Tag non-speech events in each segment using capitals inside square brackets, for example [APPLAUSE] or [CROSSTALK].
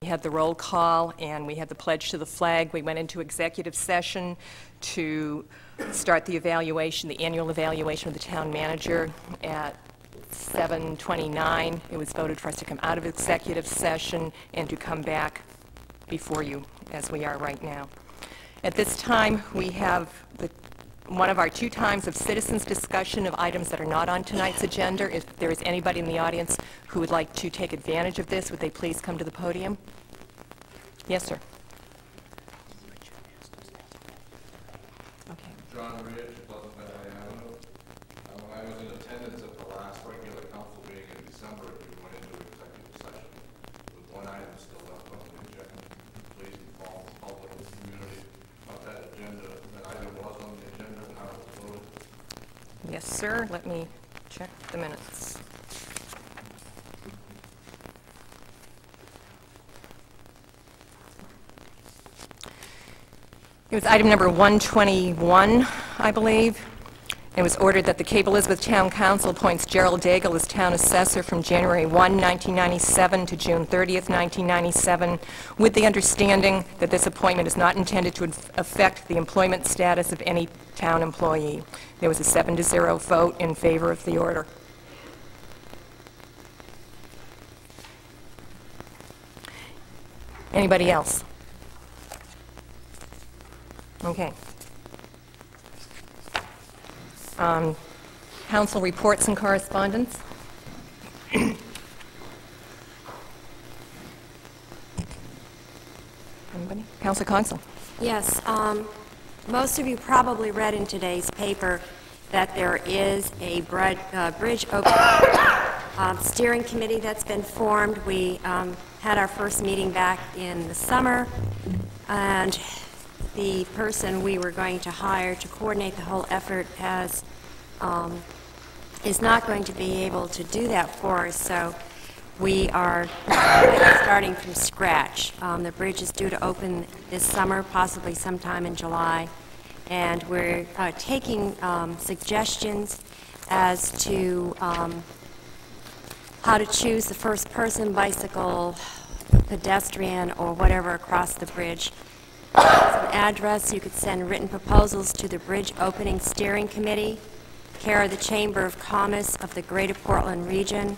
We had the roll call, and we had the pledge to the flag. We went into executive session to start the evaluation, the annual evaluation of the town manager at 7:29. It was voted for us to come out of executive session and to come back before you, as we are right now. At this time, we have the, one of our two times of citizens' discussion of items that are not on tonight's agenda. If there is anybody in the audience who would like to take advantage of this, would they please come to the podium? Yes, sir. Okay. John Rich, Pleasant Valley Avenue. Uh, When I was in attendance at the last regular council meeting in December, we went into executive session with one item still left on the agenda. Please inform the public and the community what that agenda, that item was on the agenda and how it was voted. Yes, sir. Let me check the minutes. It was item number 121, I believe. It was ordered that the Cape Elizabeth Town Council appoints Gerald Daigle as town assessor from January 1, 1997 to June 30, 1997, with the understanding that this appointment is not intended to affect the employment status of any town employee. There was a seven to zero vote in favor of the order. Anybody else? Okay. Um, Council reports and correspondence? Anybody? Council Consel? Yes, um, most of you probably read in today's paper that there is a brid- uh, bridge open um, steering committee that's been formed. We um, had our first meeting back in the summer, and the person we were going to hire to coordinate the whole effort has, um, is not going to be able to do that for us, so we are starting from scratch. Um, The bridge is due to open this summer, possibly sometime in July, and we're uh, taking um, suggestions as to um, how to choose the first person, bicycle, pedestrian, or whatever across the bridge. An address, you could send written proposals to the Bridge Opening Steering Committee, care of the Chamber of Commerce of the Greater Portland Region,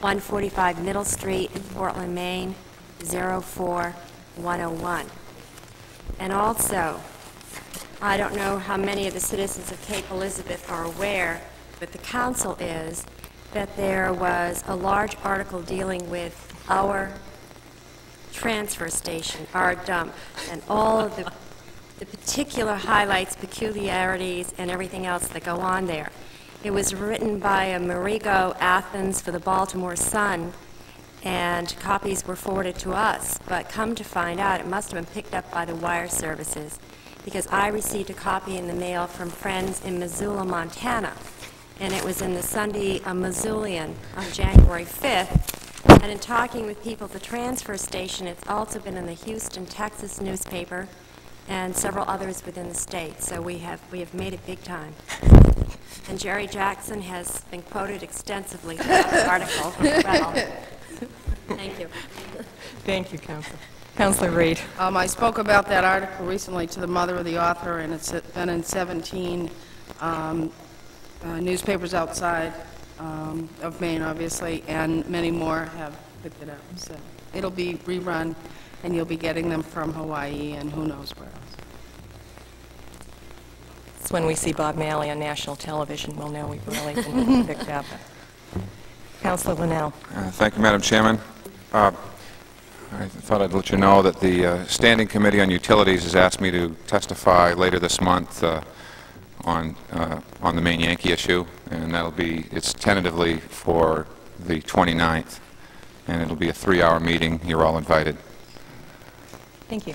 145 Middle Street, Portland, Maine, 04101. And also, I don't know how many of the citizens of Cape Elizabeth are aware, but the council is, that there was a large article dealing with our transfer station, our dump, and all of the, the particular highlights, peculiarities, and everything else that go on there. It was written by Amerigo Athens for the Baltimore Sun, and copies were forwarded to us. But come to find out, it must have been picked up by the wire services, because I received a copy in the mail from friends in Missoula, Montana, and it was in the Sunday Missoulian on January 5th, and in talking with people at the transfer station, it's also been in the Houston, Texas newspaper and several others within the state. So we have, we have made it big time. And Jerry Jackson has been quoted extensively throughout the article. [LAUGHS] Thank you. Thank you, Council. Councilor Reed? Um, I spoke about that article recently to the mother of the author, and it's been in 17 um, uh, newspapers outside um, of Maine, obviously, and many more have picked it up. So it'll be rerun, and you'll be getting them from Hawaii and who knows where else. It's when we see Bob Malley on national television, we'll know we've really been [LAUGHS] picked up. Councilor Linnell? Uh, Thank you, Madam Chairman. Uh, I thought I'd let you know that the uh, Standing Committee on Utilities has asked me to testify later this month uh, on uh, on the Maine Yankee issue, and that'll be, it's tentatively for the 29th, and it'll be a three-hour meeting. You're all invited. Thank you.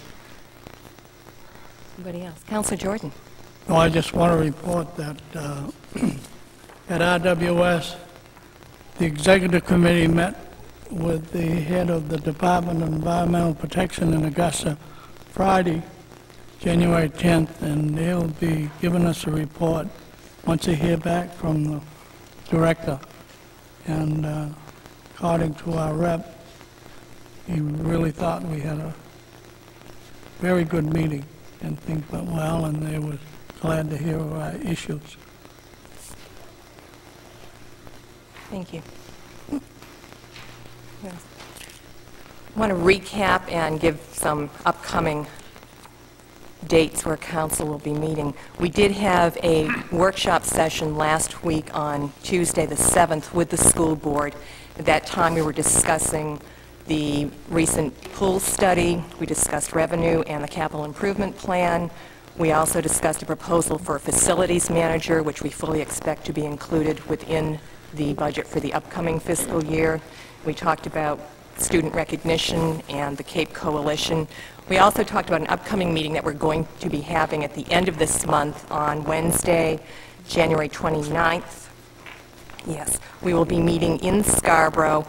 Anybody else? Councilor Jordan? Well, I just want to report that uh, [CLEARS THROAT] at RWS, the executive committee met with the head of the Department of Environmental Protection in Augusta Friday, January 10th, and they'll be giving us a report once they hear back from the director. And uh, according to our rep, he really thought we had a very good meeting, and things went well, and they were glad to hear our issues. Thank you. I want to recap and give some upcoming dates where council will be meeting. We did have a workshop session last week on Tuesday, the 7th, with the school board. At that time, we were discussing the recent pool study, we discussed revenue and the capital improvement plan. We also discussed a proposal for a facilities manager, which we fully expect to be included within the budget for the upcoming fiscal year. We talked about student recognition and the Cape Coalition. We also talked about an upcoming meeting that we're going to be having at the end of this month on Wednesday, January 29th. Yes, we will be meeting in Scarborough.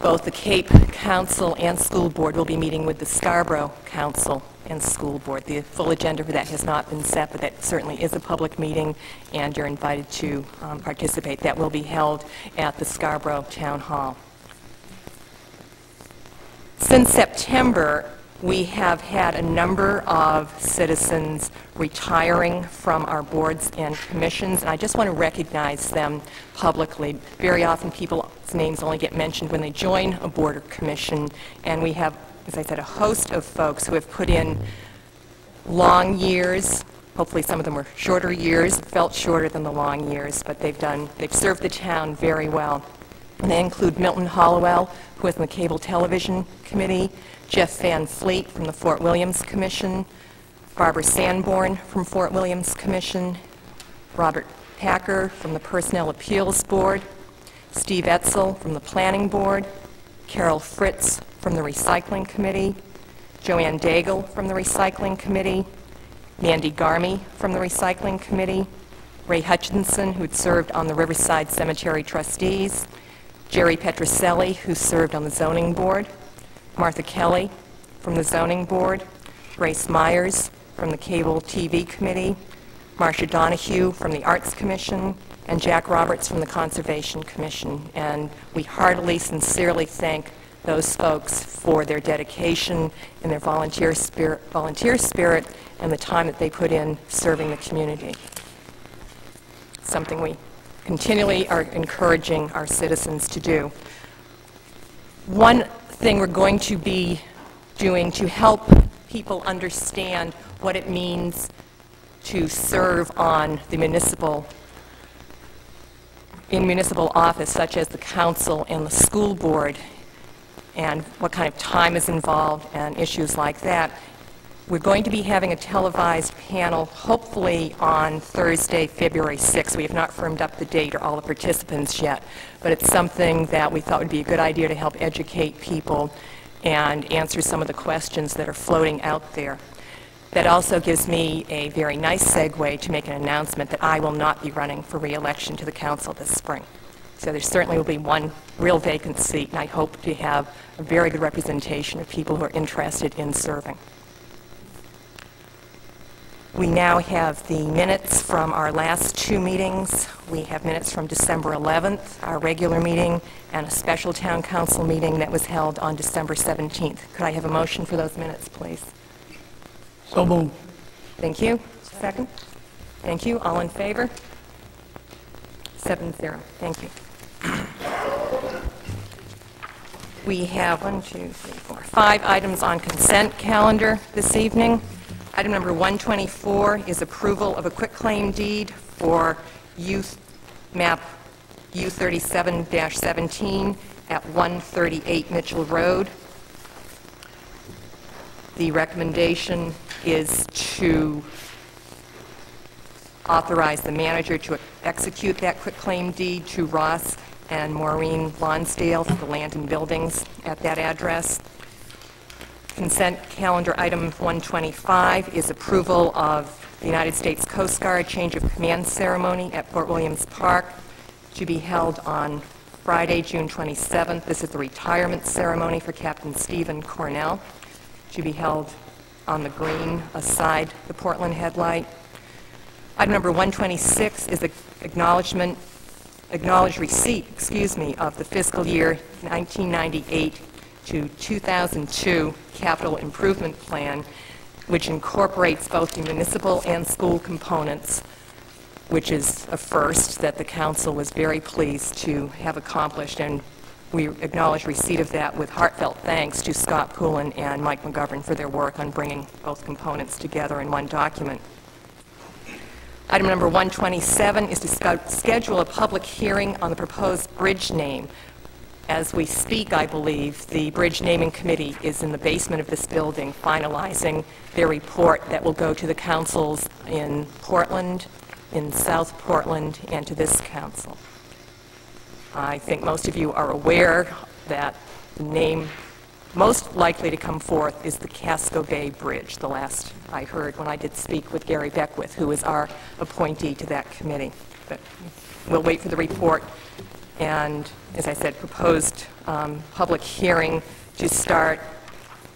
Both the Cape Council and School Board will be meeting with the Scarborough Council and School Board. The full agenda for that has not been set, but that certainly is a public meeting, and you're invited to um, participate. That will be held at the Scarborough Town Hall. Since September, we have had a number of citizens retiring from our boards and commissions, and I just want to recognize them publicly. Very often, people's names only get mentioned when they join a board or commission, and we have, as I said, a host of folks who have put in long years, hopefully some of them were shorter years, felt shorter than the long years, but they've done, they've served the town very well. And they include Milton Hollowell, who is on the Cable Television Committee, Jeff Van Fleet from the Fort Williams Commission, Barbara Sanborn from Fort Williams Commission, Robert Packer from the Personnel Appeals Board, Steve Etzel from the Planning Board, Carol Fritz from the Recycling Committee, Joanne Daigle from the Recycling Committee, Mandy Garmy from the Recycling Committee, Ray Hutchinson, who'd served on the Riverside Cemetery Trustees, Jerry Petroselli, who served on the Zoning Board, Martha Kelly from the Zoning Board, Grace Myers from the Cable TV Committee, Marcia Donahue from the Arts Commission, and Jack Roberts from the Conservation Commission. And we heartily, sincerely thank those folks for their dedication and their volunteer spirit, volunteer spirit and the time that they put in serving the community. Something we continually are encouraging our citizens to do. One thing we're going to be doing to help people understand what it means to serve on the municipal, in municipal office, such as the council and the school board, and what kind of time is involved and issues like that. We're going to be having a televised panel, hopefully on Thursday, February 6th. We have not firmed up the date or all the participants yet, but it's something that we thought would be a good idea to help educate people and answer some of the questions that are floating out there. That also gives me a very nice segue to make an announcement that I will not be running for re-election to the council this spring. So there certainly will be one real vacant seat, and I hope to have a very good representation of people who are interested in serving. We now have the minutes from our last two meetings. We have minutes from December 11th, our regular meeting, and a special town council meeting that was held on December 17th. Could I have a motion for those minutes, please? So moved. Thank you. Second? Thank you. All in favor? Seven zero. Thank you. We have one, two, three, four, five items on consent calendar this evening. Item number 124 is approval of a quitclaim deed for youth map U37-17 at 138 Mitchell Road. The recommendation is to authorize the manager to execute that quitclaim deed to Ross and Maureen Lonsdale for the land and buildings at that address. Consent calendar item 125 is approval of the United States Coast Guard change of command ceremony at Fort Williams Park to be held on Friday, June 27th. This is the retirement ceremony for Captain Stephen Cornell, to be held on the green aside the Portland Head Light. Item number 126 is the acknowledgement, acknowledged receipt, excuse me, of the fiscal year 1998 to 2002 capital improvement plan, which incorporates both the municipal and school components, which is a first that the council was very pleased to have accomplished, and we acknowledge receipt of that with heartfelt thanks to Scott Poulin and Mike McGovern for their work on bringing both components together in one document. Item number 127 is to schedule a public hearing on the proposed bridge name. As we speak, I believe, the Bridge Naming Committee is in the basement of this building finalizing their report that will go to the councils in Portland, in South Portland, and to this council. I think most of you are aware that the name most likely to come forth is the Casco Bay Bridge, the last I heard when I did speak with Gary Beckwith, who is our appointee to that committee. But we'll wait for the report, and, as I said, proposed um, public hearing to start,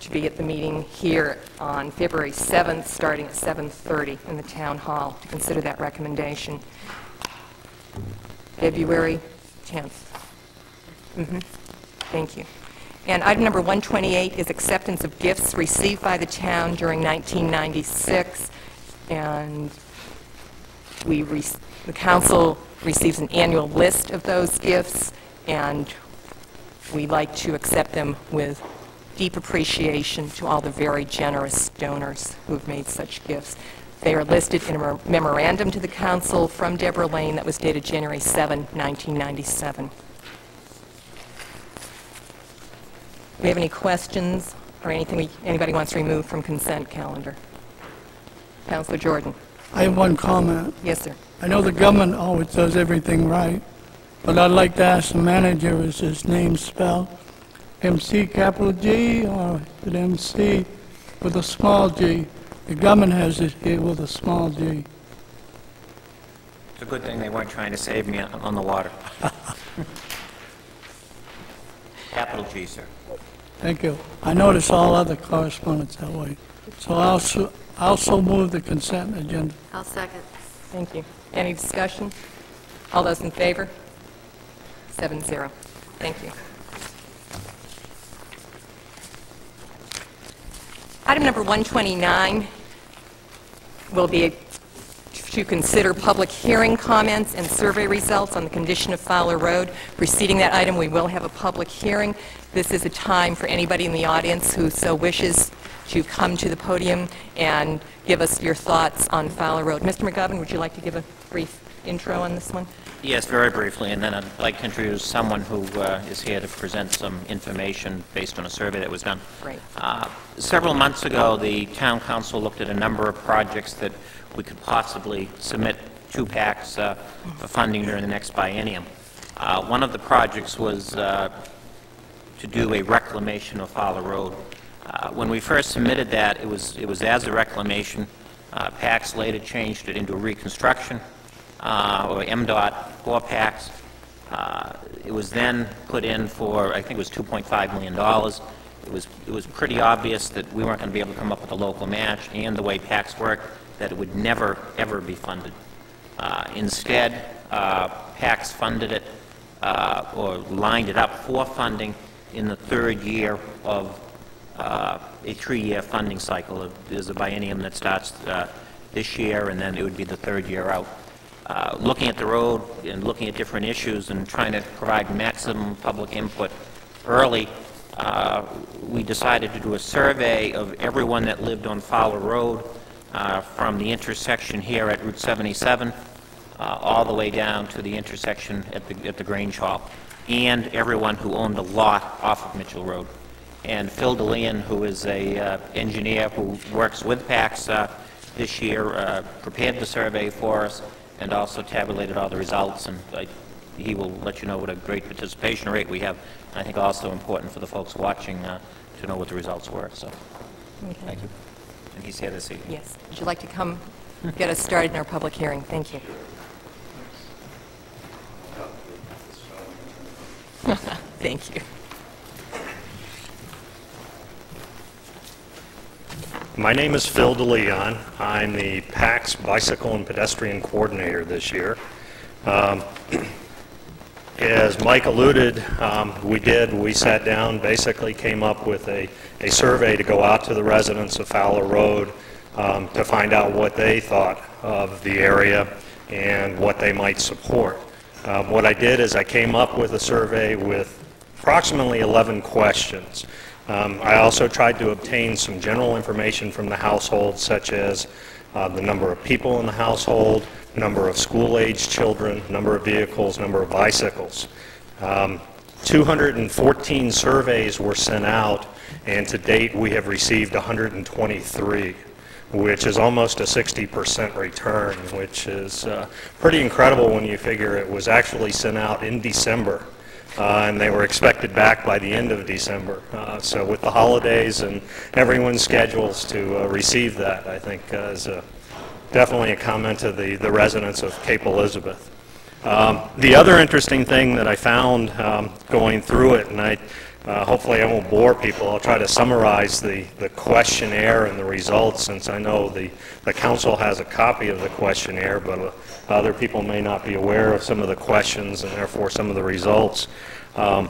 to be at the meeting here on February 7th, starting at 7:30 in the Town Hall, to consider that recommendation. February 10th. Mhm. Thank you. And item number 128 is acceptance of gifts received by the town during 1996, and we, the council receives an annual list of those gifts, and we like to accept them with deep appreciation to all the very generous donors who have made such gifts. They are listed in a memorandum to the council from Deborah Lane that was dated January 7, 1997. Do we have any questions or anything we- anybody wants to remove from consent calendar? Councilor Jordan? I have one comment. Yes, sir. I know the government always does everything right, but I'd like to ask the manager, is his name spelled MC capital G or is it MC with a small g? The government has it here with a small g. It's a good thing they weren't trying to save me on on the water. [LAUGHS] Capital G, sir. Thank you. I notice all other correspondence that way. So I'll so- I'll so move the consent agenda. I'll second. Thank you. Any discussion? All those in favor? Seven zero. Thank you. Item number 129 will be to consider public hearing comments and survey results on the condition of Fowler Road. Preceding that item, we will have a public hearing. This is a time for anybody in the audience who so wishes to come to the podium and give us your thoughts on Fowler Road. Mr. McGovern, would you like to give a brief intro on this one? Yes, very briefly, and then I'd like to introduce someone who uh, is here to present some information based on a survey that was done. Great. Uh, Several months ago, the town council looked at a number of projects that we could possibly submit to PACTS uh, for funding during the next biennium. Uh, One of the projects was uh, to do a reclamation of Fowler Road. Uh, When we first submitted that, it was, it was as a reclamation. Uh, PACTS later changed it into a reconstruction, uh, or MDOT for PACTS. Uh, It was then put in for, I think it was $2.5 million. It was, it was pretty obvious that we weren't going to be able to come up with a local match, and the way PACTS worked, that it would never, ever be funded. Uh, Instead, uh, PACTS funded it, uh, or lined it up for funding in the third year of uh, a three-year funding cycle. There's a biennium that starts uh, this year, and then it would be the third year out. Uh, Looking at the road and looking at different issues and trying to provide maximum public input early, uh, we decided to do a survey of everyone that lived on Fowler Road uh, from the intersection here at Route 77 uh, all the way down to the intersection at the, at the Grange Hall, and everyone who owned a lot off of Mitchell Road. And Phil DeLeon, who is a uh, engineer who works with PACTS this year, prepared the survey for us and also tabulated all the results, and I- he will let you know what a great participation rate we have. And I think also important for the folks watching uh, to know what the results were, so, thank you. And he's here this evening. Yes. Would you like to come get us started in our public hearing? Thank you. [LAUGHS] Thank you. My name is Phil DeLeon. I'm the PACTS Bicycle and Pedestrian Coordinator this year. Um, [CLEARS THROAT] As Mike alluded, um, we did, we sat down, basically came up with a, a survey to go out to the residents of Fowler Road um, to find out what they thought of the area and what they might support. Um, What I did is I came up with a survey with approximately 11 questions. Um, I also tried to obtain some general information from the household, such as uh, the number of people in the household, number of school-age children, number of vehicles, number of bicycles. Um, 214 surveys were sent out, and to date, we have received 123, which is almost a 60% return, which is uh, pretty incredible when you figure it was actually sent out in December, uh, and they were expected back by the end of December. Uh, So with the holidays and everyone's schedules to uh, receive that, I think uh, is a- definitely a comment to the the residents of Cape Elizabeth. Um, The other interesting thing that I found um, going through it, and I, uh, hopefully I won't bore people, I'll try to summarize the the questionnaire and the results, since I know the the council has a copy of the questionnaire, but uh, other people may not be aware of some of the questions and therefore some of the results. Um,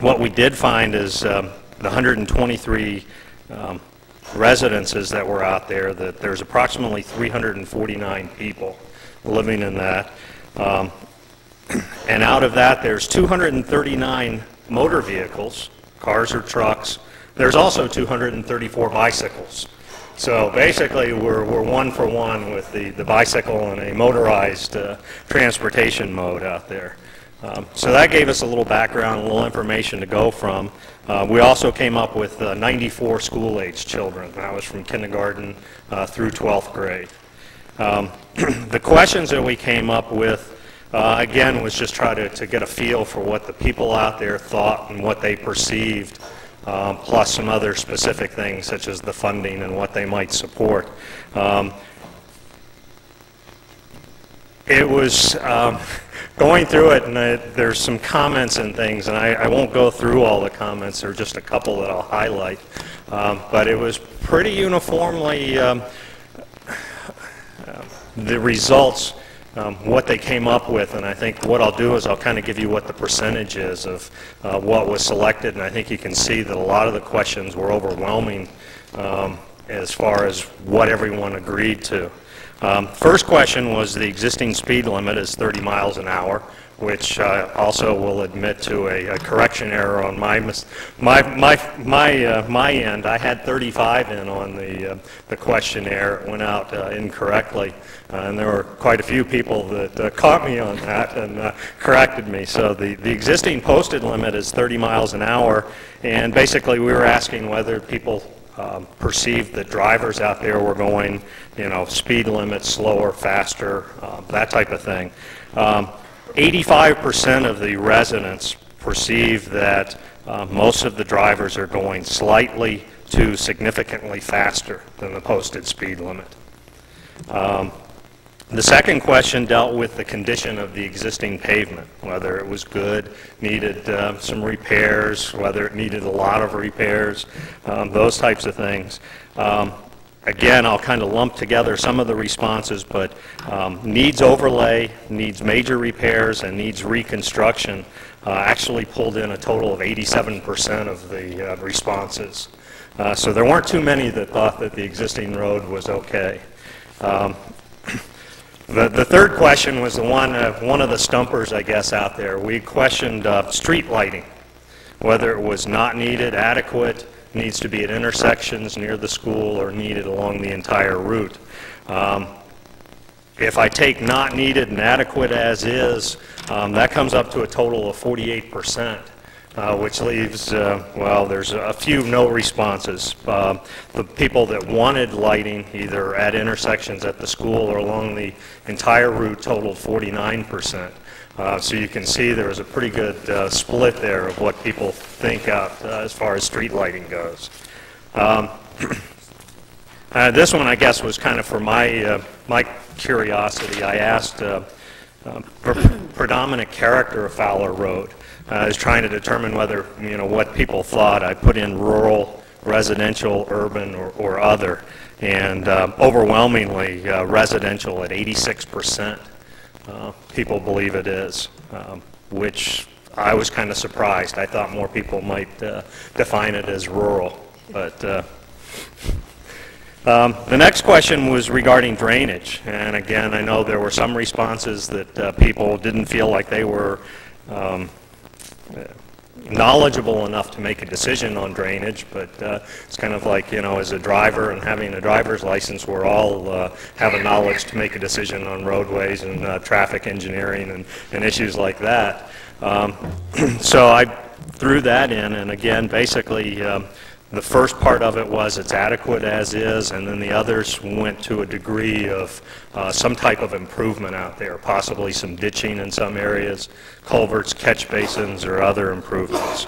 What we did find is um, the 123 um, residences that were out there, that there's approximately 349 people living in that. Um, And out of that, there's 239 motor vehicles, cars or trucks. There's also 234 bicycles. So basically, we're, we're one for one with the, the bicycle and a motorized uh, transportation mode out there. Um, So that gave us a little background, a little information to go from. Uh, We also came up with uh, 94 school-age children. That was from kindergarten uh, through 12th grade. Um, [CLEARS THROAT] The questions that we came up with, uh, again, was just try to, to get a feel for what the people out there thought and what they perceived, um, plus some other specific things such as the funding and what they might support. Um, It was, um, [LAUGHS] going through it, and I- there's some comments and things, and I I won't go through all the comments, are just a couple that I'll highlight. Um, But it was pretty uniformly, um, [SIGHS] the results, um, what they came up with, and I think what I'll do is I'll kind of give you what the percentage is of uh, what was selected, and I think you can see that a lot of the questions were overwhelming um, as far as what everyone agreed to. Um, First question was the existing speed limit is 30 miles an hour, which uh, also will admit to a a correction error on my, my, my, my uh, my end. I had 35 in on the uh, the questionnaire, it went out uh, incorrectly, Uh, and there were quite a few people that uh, caught me on that and corrected me. So the the existing posted limit is 30 miles an hour, and basically, we were asking whether people um, perceived that drivers out there were going, you know, speed limits, slower, faster, uh, that type of thing. Um, 85% of the residents perceive that uh, most of the drivers are going slightly to significantly faster than the posted speed limit. Um, The second question dealt with the condition of the existing pavement, whether it was good, needed uh, some repairs, whether it needed a lot of repairs, um, those types of things. Um, Again, I'll kind of lump together some of the responses, but um, needs overlay, needs major repairs, and needs reconstruction uh, actually pulled in a total of 87% of the uh, responses. Uh, So there weren't too many that thought that the existing road was okay. Um, [CLEARS THROAT] the, the third question was the one, uh, one of the stumpers, I guess, out there. We questioned uh, street lighting, whether it was not needed, adequate, needs to be at intersections near the school, or needed along the entire route. Um, If I take not needed and adequate as is, um, that comes up to a total of 48 percent uh, which leaves, uh, well, there's a few no responses. Uh, The people that wanted lighting, either at intersections at the school or along the entire route, totaled 49%. Uh, So you can see there was a pretty good uh, split there of what people think out uh, as far as street lighting goes. Um, [CLEARS THROAT] uh, This one, I guess, was kind of for my, uh, my curiosity. I asked uh, uh, pre- predominant character of Fowler Road. I was trying to determine whether, you know, what people thought. I put in rural, residential, urban, or or other, and overwhelmingly residential at 86%. Uh, People believe it is. Um, which I was kind of surprised. I thought more people might uh, define it as rural, but uh, um, The next question was regarding drainage, and again, I know there were some responses that uh, people didn't feel like they were um, knowledgeable enough to make a decision on drainage, but uh, it's kind of like, you know, as a driver and having a driver's license, we're all uh, have a knowledge to make a decision on roadways and uh, traffic engineering and and issues like that. Um, [CLEARS THROAT] So I threw that in, and again, basically, um, the first part of it was it's adequate as is, and then the others went to a degree of uh, some type of improvement out there, possibly some ditching in some areas, culverts, catch basins, or other improvements.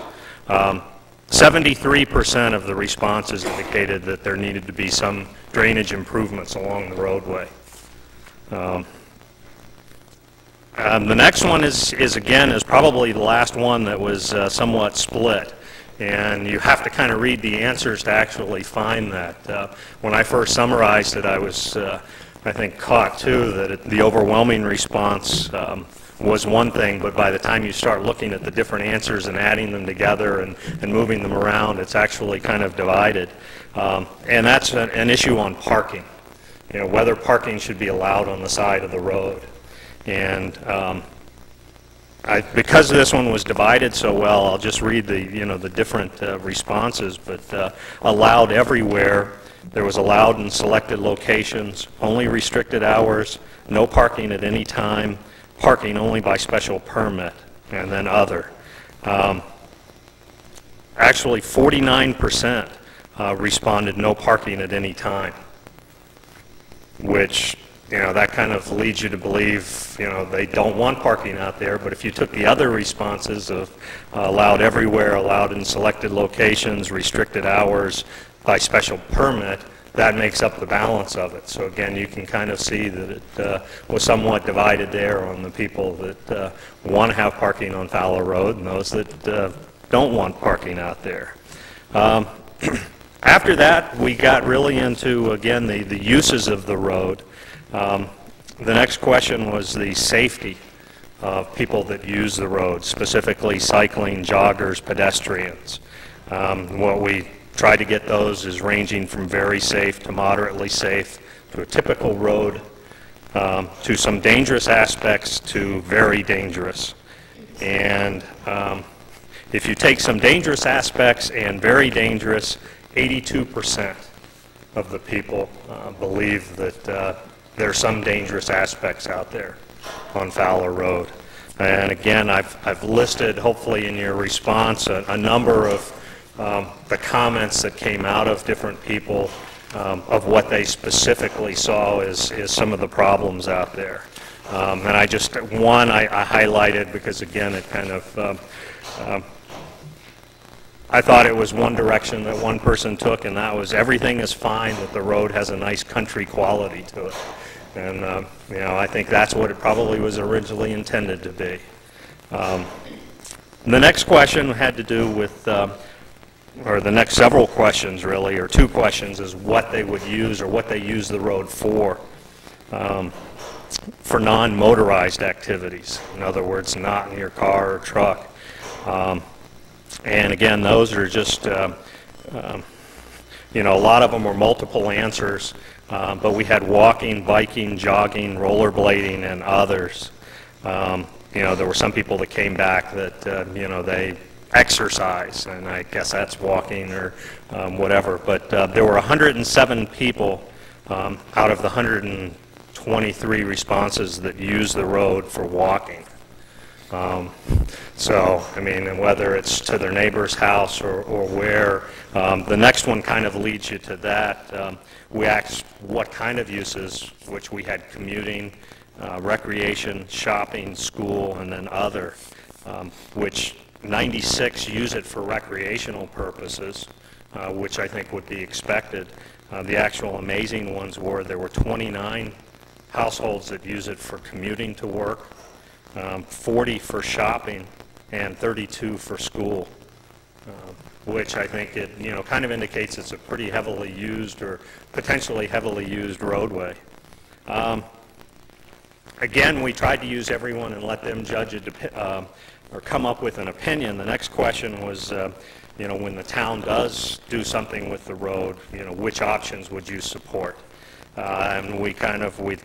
Um, 73% of the responses indicated that there needed to be some drainage improvements along the roadway. Um, um, The next one is, is again, is probably the last one that was uh, somewhat split. And you have to kind of read the answers to actually find that. Uh, When I first summarized it, I was, uh, I think, caught too, that it- the overwhelming response um, was one thing, but by the time you start looking at the different answers and adding them together and, and moving them around, it's actually kind of divided. Um, And that's an an issue on parking, you know, whether parking should be allowed on the side of the road. And um, I, because this one was divided so well, I'll just read the, you know, the different uh, responses, but uh, allowed everywhere, there was allowed in selected locations, only restricted hours, no parking at any time, parking only by special permit, and then other. Um, Actually, 49% uh, responded no parking at any time, which you know, that kind of leads you to believe, you know, they don't want parking out there, but if you took the other responses of uh, allowed everywhere, allowed in selected locations, restricted hours, by special permit, that makes up the balance of it. So again, you can kind of see that it uh, was somewhat divided there on the people that uh, want to have parking on Fowler Road and those that uh, don't want parking out there. Um, [CLEARS THROAT] After that, we got really into, again, the the uses of the road. Um, The next question was the safety of people that use the road, specifically cycling, joggers, pedestrians. Um, What we try to get those is ranging from very safe to moderately safe to a typical road, um, to some dangerous aspects to very dangerous. And um, if you take some dangerous aspects and very dangerous, 82% of the people uh, believe that uh, there are some dangerous aspects out there on Fowler Road. And again, I've, I've listed, hopefully in your response, a, a number of um, the comments that came out of different people um, of what they specifically saw as, as some of the problems out there. Um, and I just, one I, I highlighted because again, it kind of um, um, I thought it was one direction that one person took, and that was everything is fine, that the road has a nice country quality to it. And, uh, you know, I think that's what it probably was originally intended to be. Um, The next question had to do with, um, or the next several questions really, or two questions, is what they would use or what they use the road for, um, for non-motorized activities. In other words, not in your car or truck. Um, and again, those are just, uh, um, you know, a lot of them were multiple answers, uh, but we had walking, biking, jogging, rollerblading, and others. Um, You know, there were some people that came back that, uh, you know, they exercise, and I guess that's walking or um, whatever. But uh, there were 107 people um, out of the 123 responses that used the road for walking. Um, So, I mean, and whether it's to their neighbor's house or or where, um, the next one kind of leads you to that. We asked what kind of uses, which we had commuting, uh, recreation, shopping, school, and then other, um, which 96 use it for recreational purposes, uh, which I think would be expected. Uh, The actual amazing ones were, there were 29 households that use it for commuting to work, um, 40 for shopping, and 32 for school, which I think it, you know, kind of indicates it's a pretty heavily used or potentially heavily used roadway. Um, Again, we tried to use everyone and let them judge it, depi- um, or come up with an opinion. The next question was, uh, you know, when the town does do something with the road, you know, which options would you support? Uh, And we kind of, we,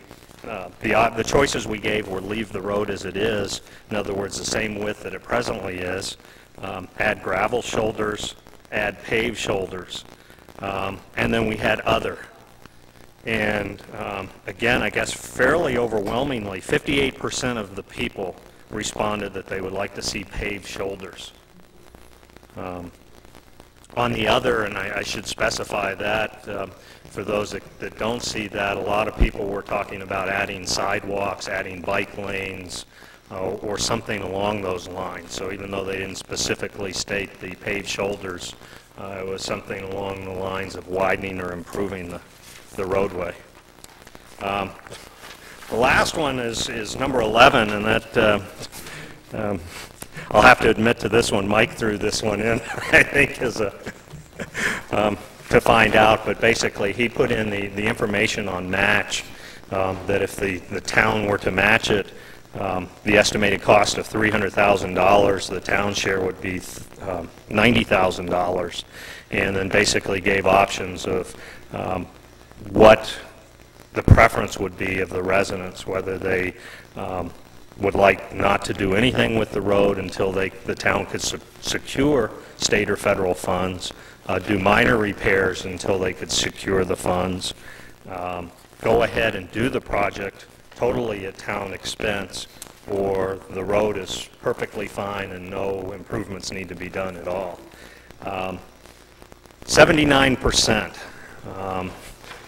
uh, the the choices we gave were leave the road as it is, in other words, the same width that it presently is, um, add gravel shoulders, add paved shoulders, um, and then we had other. And um, again, I guess fairly overwhelmingly, 58% of the people responded that they would like to see paved shoulders. Um, On the other, and I I should specify that, um, for those that that don't see that, a lot of people were talking about adding sidewalks, adding bike lanes, uh, or something along those lines. So even though they didn't specifically state the paved shoulders, uh, it was something along the lines of widening or improving the the roadway. Um, The last one is, is number 11, and that, uh, um, I'll have to admit to this one, Mike threw this one in, [LAUGHS] I think, as a, um, to find out, but basically, he put in the, the information on match, um, that if the, the town were to match it, um, the estimated cost of $300,000, the town share would be um, $90,000, and then basically gave options of um, what the preference would be of the residents, whether they um, would like not to do anything with the road until they, the town could se- secure state or federal funds, uh, do minor repairs until they could secure the funds, um, go ahead and do the project totally at town expense, or the road is perfectly fine and no improvements need to be done at all. Um, 79% um,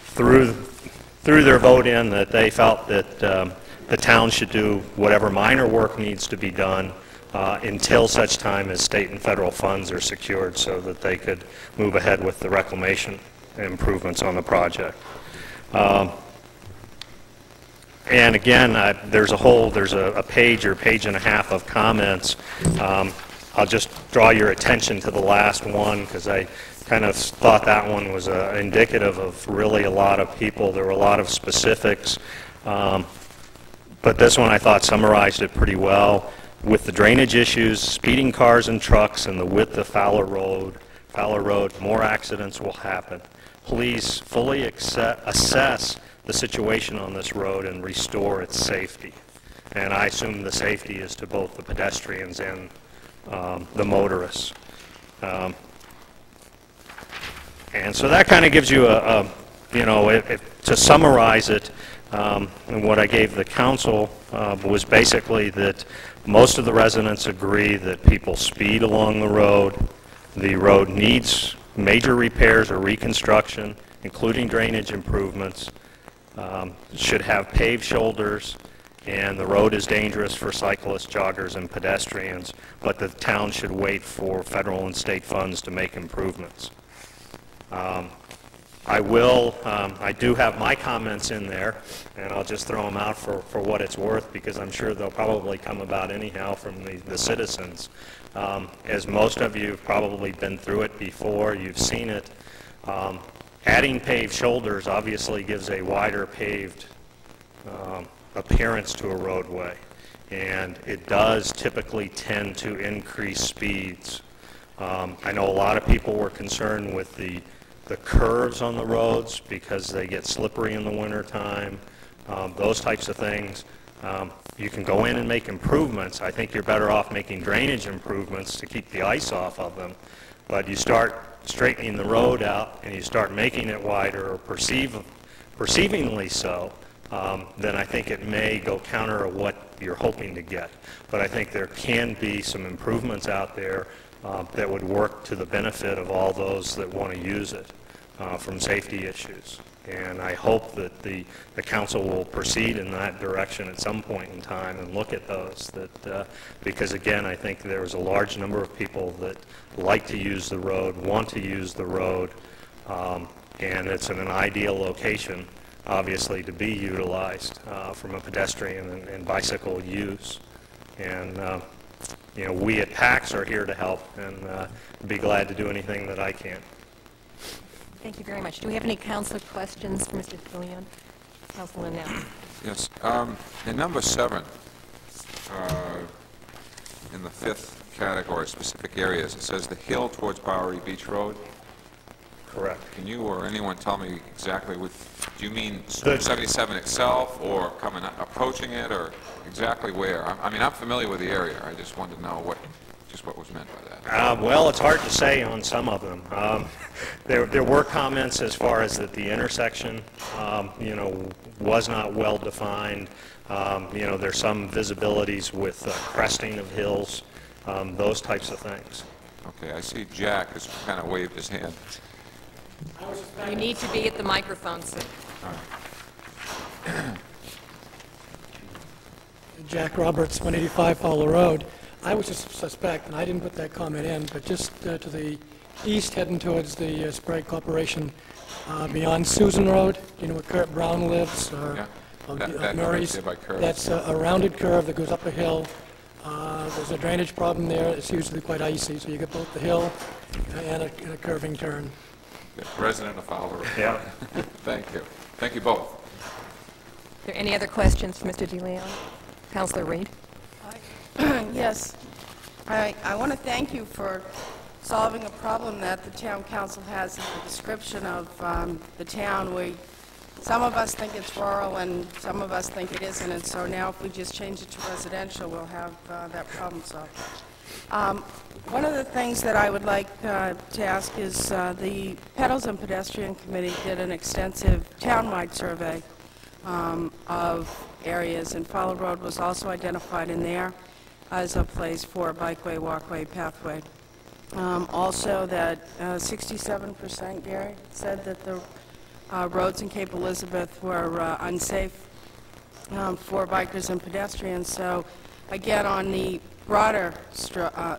through, through their vote in that they felt that um, the town should do whatever minor work needs to be done uh, until such time as state and federal funds are secured so that they could move ahead with the reclamation improvements on the project. Um, And again, I- there's a whole, there's a a page or page and a half of comments. Um, I'll just draw your attention to the last one, because I kind of thought that one was uh, indicative of really a lot of people. There were a lot of specifics. Um, but this one I thought summarized it pretty well. With the drainage issues, speeding cars and trucks, and the width of Fowler Road, Fowler Road, more accidents will happen. Please fully acce- assess the situation on this road and restore its safety. And I assume the safety is to both the pedestrians and um, the motorists. Um, and so that kind of gives you a, a you know, to summarize it, um, and what I gave the council uh, was basically that most of the residents agree that people speed along the road. The road needs major repairs or reconstruction, including drainage improvements. Um, Should have paved shoulders, and the road is dangerous for cyclists, joggers, and pedestrians, but the town should wait for federal and state funds to make improvements. Um, I will, um, I do have my comments in there, and I'll just throw them out for, for what it's worth, because I'm sure they'll probably come about anyhow from the, the citizens. Um, As most of you have probably been through it before, you've seen it, um, adding paved shoulders obviously gives a wider paved um, appearance to a roadway, and it does typically tend to increase speeds. Um, I know a lot of people were concerned with the, the curves on the roads because they get slippery in the wintertime, um, those types of things. Um, You can go in and make improvements. I think you're better off making drainage improvements to keep the ice off of them. But you start straightening the road out and you start making it wider or perceive, perceivingly so, um, then I think it may go counter to what you're hoping to get. But I think there can be some improvements out there uh, that would work to the benefit of all those that want to use it uh, from safety issues. And I hope that the, the council will proceed in that direction at some point in time and look at those, that, uh, because again, I think there's a large number of people that like to use the road, want to use the road, um, and it's in an ideal location, obviously, to be utilized uh, from a pedestrian and- and bicycle use. And, uh, you know, we at PACTS are here to help, and uh, be glad to do anything that I can. Thank you very much. Do we have any council questions for Mr. Fillion? Councilman Now. Yes, um, in number seven, uh, in the fifth category, specific areas, it says the hill towards Bowery Beach Road. Correct. Can you or anyone tell me exactly what, do you mean The- 77 itself, or coming, approaching it, or exactly where? I I mean, I'm familiar with the area, I just wanted to know what, just what was meant by that. Uh, Well, it's hard to say on some of them. Um, There there were comments as far as that the intersection, um, you know, was not well-defined. Um, You know, there's some visibilities with uh, cresting of hills, um, those types of things. Okay, I see Jack has kind of waved his hand. You need to be at the microphone, sir. Jack Roberts, 185 Fowler Road. I was just suspect, and I didn't put that comment in, but just uh, to the east, heading towards the uh, Sprague Corporation, uh, beyond Susan Road, you know where Kurt Brown lives, or Yeah, or that- uh, that Murray's. by Kurt's. That's a a rounded curve that goes up a hill. Uh, There's a drainage problem there. It's usually quite icy, so you get both the hill and a and a curving turn. Resident of Fowler. Yeah. [LAUGHS] Thank you. Thank you both. Are there any other questions for Mr. DeLeon? Counselor Reed? [CLEARS THROAT] Yes. I, I want to thank you for solving a problem that the town council has in the description of um, the town. We, some of us think it's rural and some of us think it isn't, and so now if we just change it to residential, we'll have uh, that problem solved. Um, One of the things that I would like uh, to ask is, uh, the Pedals and Pedestrian Committee did an extensive townwide survey um, of areas, and Fowler Road was also identified in there as a place for a bikeway, walkway, pathway. Um, Also, that uh, 67%, Gary, said that the uh, roads in Cape Elizabeth were uh, unsafe um, for bikers and pedestrians. So, again, on the broader uh,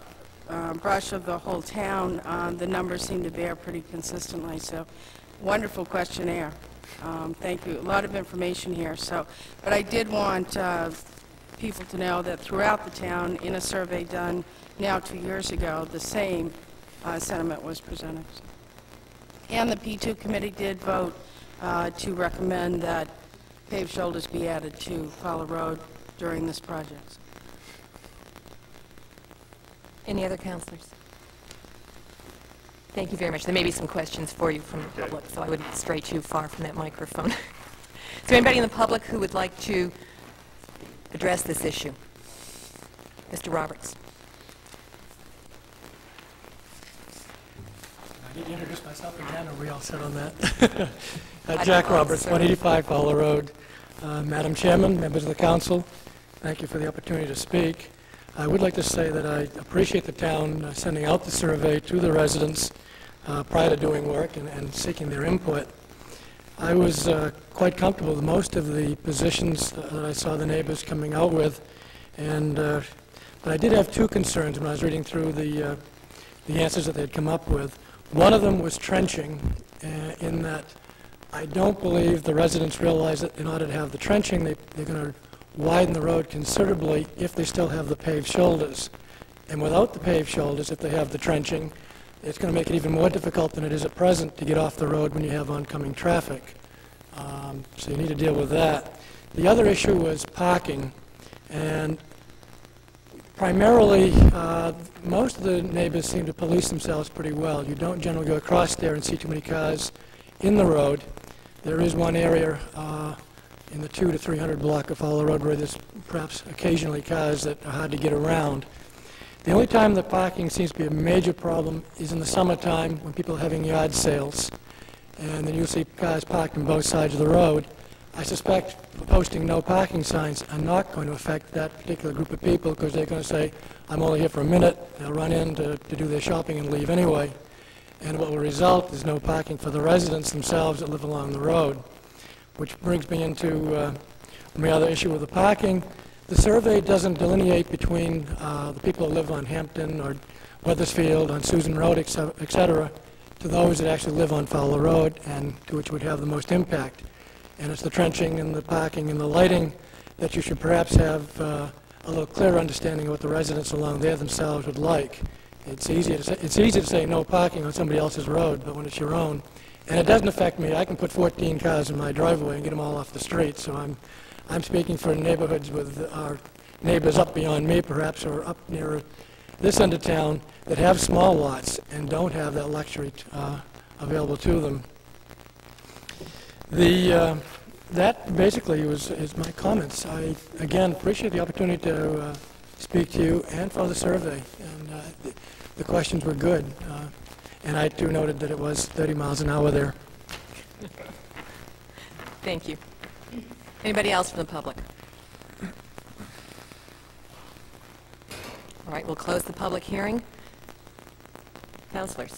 uh, brush of the whole town, um, the numbers seem to bear pretty consistently. So, wonderful questionnaire. Um, Thank you. A lot of information here. So, but I did want uh, people to know that throughout the town, in a survey done now two years ago, the same uh, sentiment was presented. And the P2 committee did vote uh, to recommend that paved shoulders be added to Fowler Road during this project. Any other counselors? Thank you very much. There may be some questions for you from the public, so I wouldn't stray too far from that microphone. [LAUGHS] Is there anybody in the public who would like to address this issue? Mr. Roberts? I need to introduce myself again, or are we all set on that? [LAUGHS] Uh, Jack Roberts, 185 Fowler Road. Uh, Madam Chairman, members of the council, thank you for the opportunity to speak. I would like to say that I appreciate the town uh, sending out the survey to the residents uh, prior to doing work and- and seeking their input. I was uh, quite comfortable with most of the positions that I saw the neighbors coming out with, and, uh, but I did have two concerns when I was reading through the, uh, the answers that they had come up with. One of them was trenching, uh, in that I don't believe the residents realize that in order to have the trenching, they, they're going to widen the road considerably if they still have the paved shoulders. And without the paved shoulders, if they have the trenching, it's going to make it even more difficult than it is at present to get off the road when you have oncoming traffic. Um, So you need to deal with that. The other issue was parking, and primarily, uh, most of the neighbors seem to police themselves pretty well. You don't generally go across there and see too many cars in the road. There is one area uh, in the 2 to 300 block of Fowler Road where there's perhaps occasionally cars that are hard to get around. The only time the parking seems to be a major problem is in the summertime when people are having yard sales. And then you'll see cars parked on both sides of the road. I suspect posting no parking signs are not going to affect that particular group of people because they're going to say, I'm only here for a minute, they'll run in to, to do their shopping and leave anyway. And what will result is no parking for the residents themselves that live along the road. Which brings me into uh, my other issue with the parking. The survey doesn't delineate between uh, the people who live on Hampton or Weathersfield, on Susan Road, et et cetera, to those that actually live on Fowler Road and to which would have the most impact. And it's the trenching and the parking and the lighting that you should perhaps have uh, a little clearer understanding of what the residents along there themselves would like. It's easy to say, it's easy to say no parking on somebody else's road, but when it's your own, and it doesn't affect me, I can put 14 cars in my driveway and get them all off the street, so I'm, I'm speaking for neighborhoods with our neighbors up beyond me perhaps, or up near this end of town, that have small lots and don't have that luxury uh, available to them. The, uh, that basically was, is my comments. I, again, appreciate the opportunity to uh, speak to you and for the survey, and uh, the- questions were good. Uh, And I too noted that it was 30 miles an hour there. Thank you. Anybody else from the public? All right, we'll close the public hearing. Counselors,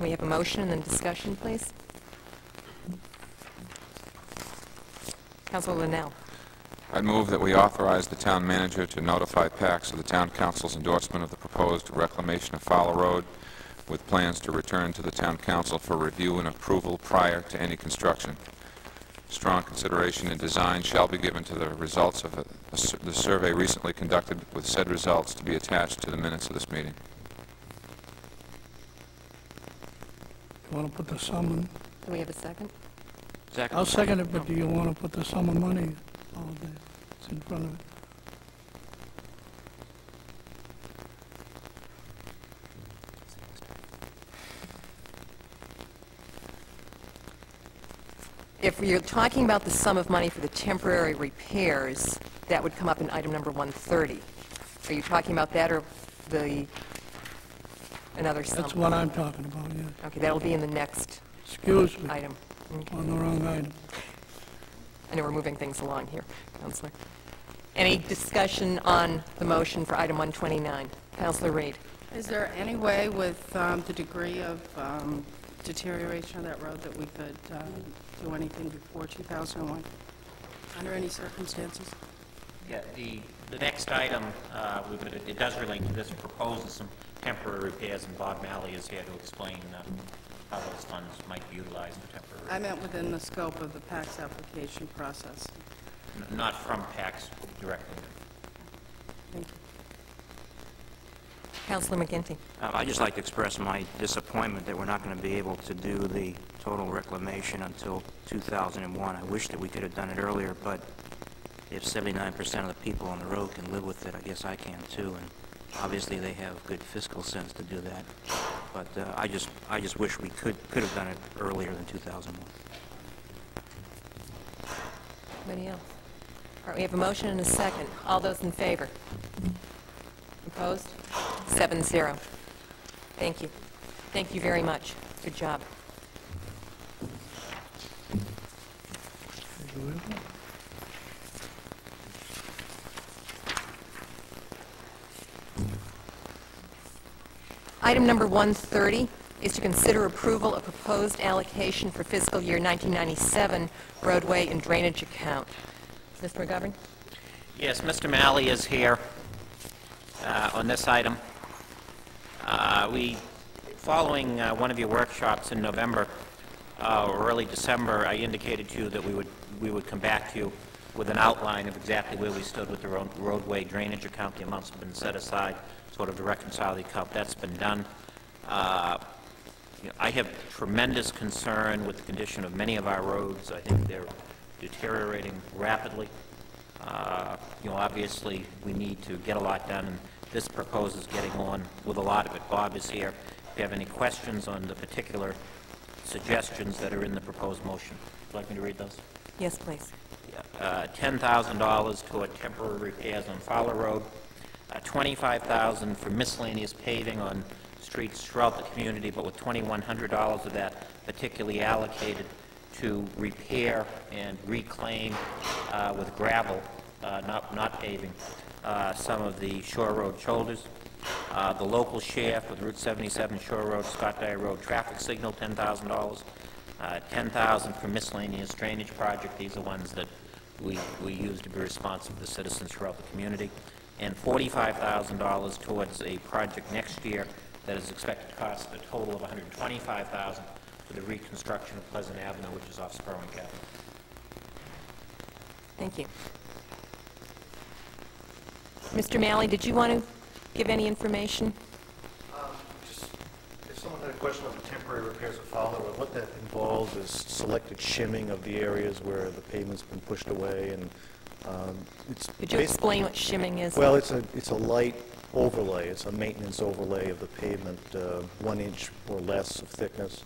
we have a motion and then discussion, please? Counselor Linnell. I'd move that we authorize the town manager to notify PACTS of the town council's endorsement of the proposed reclamation of Fowler Road with plans to return to the town council for review and approval prior to any construction. Strong consideration and design shall be given to the results of a- a the survey recently conducted with said results to be attached to the minutes of this meeting. You want to put the sum in? Do we have a second? I'll second it, but do you want to put the sum of money on there? It's in front of it. If you're talking about the sum of money for the temporary repairs, that would come up in item number 130. Are you talking about that or the, another sum? That's what I'm talking about, yes. Okay, that'll be in the next Excuse me, item. on the wrong item. I know we're moving things along here, Counselor. Any discussion on the motion for item 129? Counselor Reed? Is there any way with um, the degree of um, deterioration of that road that we could um, do anything before 2001? Under any circumstances? Yeah, the, the next item, uh, we would- it does relate to this, proposes some temporary repairs, and Bob Malley is here to explain uh, how those funds might be utilized for temporary, I meant within the scope of the PACTS application process. N- not from PACTS directly. Thank you. Counselor McGinty? Uh, I'd just like to express my disappointment that we're not going to be able to do the total reclamation until 2001. I wish that we could have done it earlier, but if 79% of the people on the road can live with it, I guess I can too, and obviously they have good fiscal sense to do that. But uh, I just, I just wish we could, could have done it earlier than 2001. Anybody else? All right, we have a motion and a second. All those in favor? Opposed? Seven zero. Thank you. Thank you very much. Good job. Item number 130 is to consider approval of proposed allocation for fiscal year 1997 roadway and drainage account. Mr. McGovern? Yes, Mr. Malley is here uh, on this item. Uh, We, following uh, one of your workshops in November uh, or early December, I indicated to you that we would, we would come back to you with an outline of exactly where we stood with the road- roadway drainage account. The amounts have been set aside, sort of to reconcile the account. That's been done. Uh, you know, I have tremendous concern with the condition of many of our roads. I think they're deteriorating rapidly. Uh, You know, obviously, we need to get a lot done, and this proposes getting on with a lot of it. Bob is here. If you have any questions on the particular suggestions that are in the proposed motion, would you like me to read those? Yes, please. Uh, $10,000 toward temporary repairs on Fowler Road, uh, 25,000 for miscellaneous paving on streets throughout the community, but with $2,100 of that particularly allocated to repair and reclaim uh, with gravel, uh, not not paving, uh, some of the Shore Road shoulders. Uh, The local share for the Route 77 Shore Road, Scott Dyer Road traffic signal, $10,000. Uh, 10000 for miscellaneous drainage project, these are ones that we we use to be responsive to citizens throughout the community, and $45,000 towards a project next year that is expected to cost a total of $125,000 for the reconstruction of Pleasant Avenue, which is off Spurwink Avenue. Thank you. Mr. Malley, did you want to give any information? Someone had a question about the temporary repairs of Fowler Road, what that involves is selected shimming of the areas where the pavement's been pushed away, and um, it's... Could you explain what shimming is? Well, it's a, it's a light overlay, it's a maintenance overlay of the pavement, uh, one inch or less of thickness.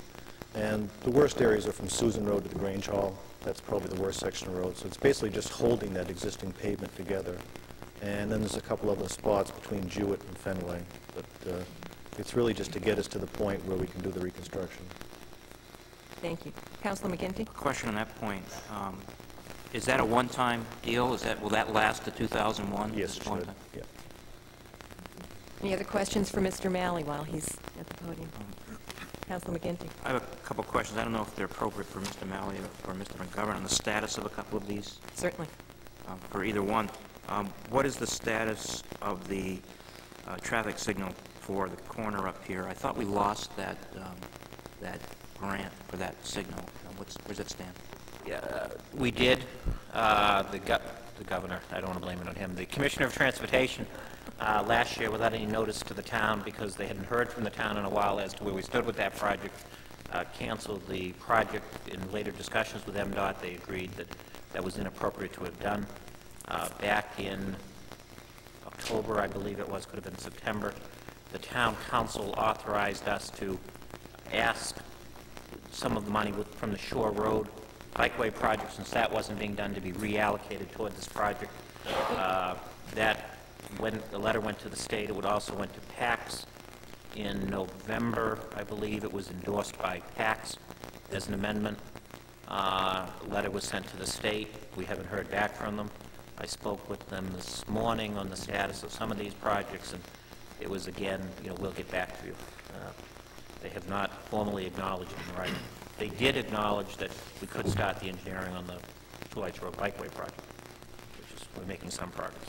And the worst areas are from Susan Road to the Grange Hall, that's probably the worst section of road. So it's basically just holding that existing pavement together. And then there's a couple other spots between Jewett and Fenway, but uh, it's really just to get us to the point where we can do the reconstruction. Thank you. Councilor McGinty? Question on that point. Um, Is that a one-time deal? Is that, will that last to 2001? Yes, Just it should, yeah. Any other questions for Mr. Malley while he's at the podium? Councilor McGinty? I have a couple of questions. I don't know if they're appropriate for Mr. Malley or for Mr. McGovern on the status of a couple of these, Certainly. uh, for either one. Um, What is the status of the uh, traffic signal for the corner up here? I thought we lost that, um, that grant for that signal. Uh, What's, where's that stand? Yeah, we did. Uh, The gov- the governor, I don't want to blame it on him, the Commissioner of Transportation, uh, last year, without any notice to the town, because they hadn't heard from the town in a while as to where we stood with that project, uh, canceled the project. In later discussions with MDOT, they agreed that that was inappropriate to have done. Uh, Back in October, I believe it was, could have been September, the town council authorized us to ask some of the money with- from the Shore Road Bikeway project, since that wasn't being done, to be reallocated toward this project. Uh, That, when the letter went to the state, it would also went to PACTS. In November, I believe, it was endorsed by PACTS as an amendment. Uh, Letter was sent to the state. We haven't heard back from them. I spoke with them this morning on the status of some of these projects, and it was again, you know, we'll get back to you. Uh, They have not formally acknowledged it in writing. They did acknowledge that we could start the engineering on the Two Lights Road Bikeway project, which is, we're making some progress.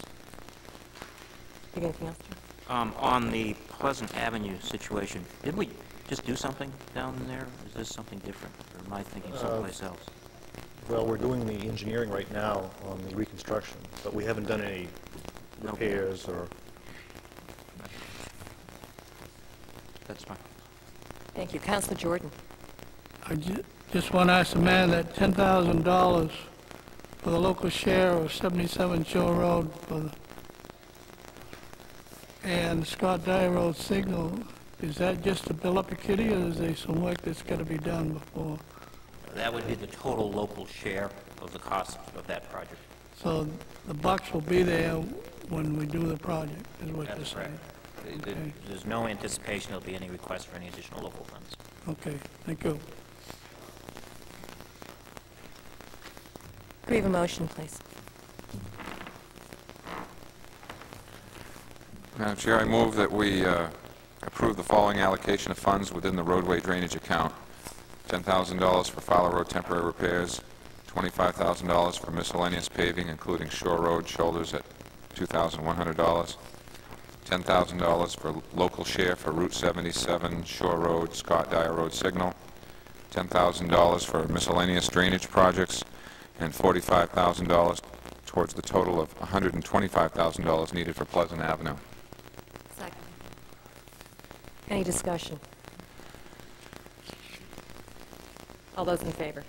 You got anything else? Jim? Um, On the Pleasant Avenue situation, did we just do something down there? Is this something different, or am I thinking someplace else? Well, we're doing the engineering right now on the reconstruction, but we haven't done any No. repairs or That's fine. Thank you. Councilor Jordan? I ju- just want to ask the man that $10,000 for the local share of 77 Shore Road for the, and Scott Dyer Road signal, is that just to build up a kitty, or is there some work that's got to be done before? That would be the total local share of the cost of that project. So the bucks will be there when we do the project, is what you're That's saying? correct. There- Okay. There's no anticipation there'll be any request for any additional local funds. Okay, thank you. Could we have a motion, please? Madam Chair, I move that we uh, approve the following allocation of funds within the roadway drainage account. $10,000 for Fowler Road temporary repairs, $25,000 for miscellaneous paving, including Shore Road shoulders at $2,100, $10,000 for local share for Route 77 Shore Road, Scott Dyer Road signal, $10,000 for miscellaneous drainage projects, and $45,000 towards the total of $125,000 needed for Pleasant Avenue. Second. Any discussion? All those in favor?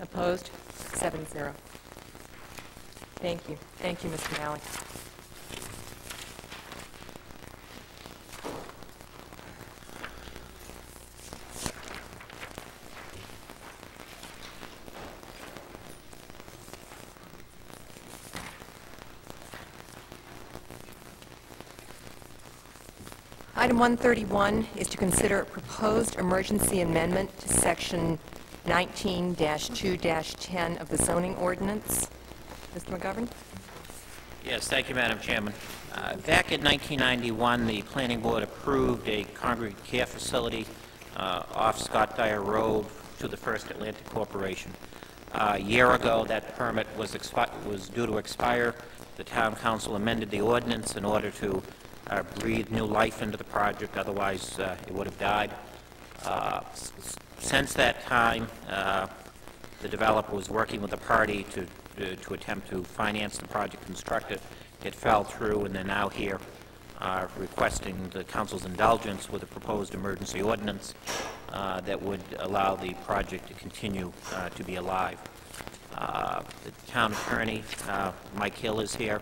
Opposed? Seven zero. Thank you. Thank you, Mr. Malley. Item 131 is to consider a proposed emergency amendment to Section 19-2-10 of the zoning ordinance. Mr. McGovern? Yes, thank you, Madam Chairman. Uh, Back in 1991, the Planning Board approved a congregate care facility uh, off Scott Dyer Road to the First Atlantic Corporation. Uh, A year ago, that permit was was due to expire. The Town Council amended the ordinance in order to uh, breathe new life into the project, otherwise uh, it would have died. Uh, Since that time, uh, the developer was working with a party to, to attempt to finance the project, construct it. It fell through, and they're now here uh, requesting the council's indulgence with a proposed emergency ordinance uh, that would allow the project to continue to be alive. The town attorney, Mike Hill, is here,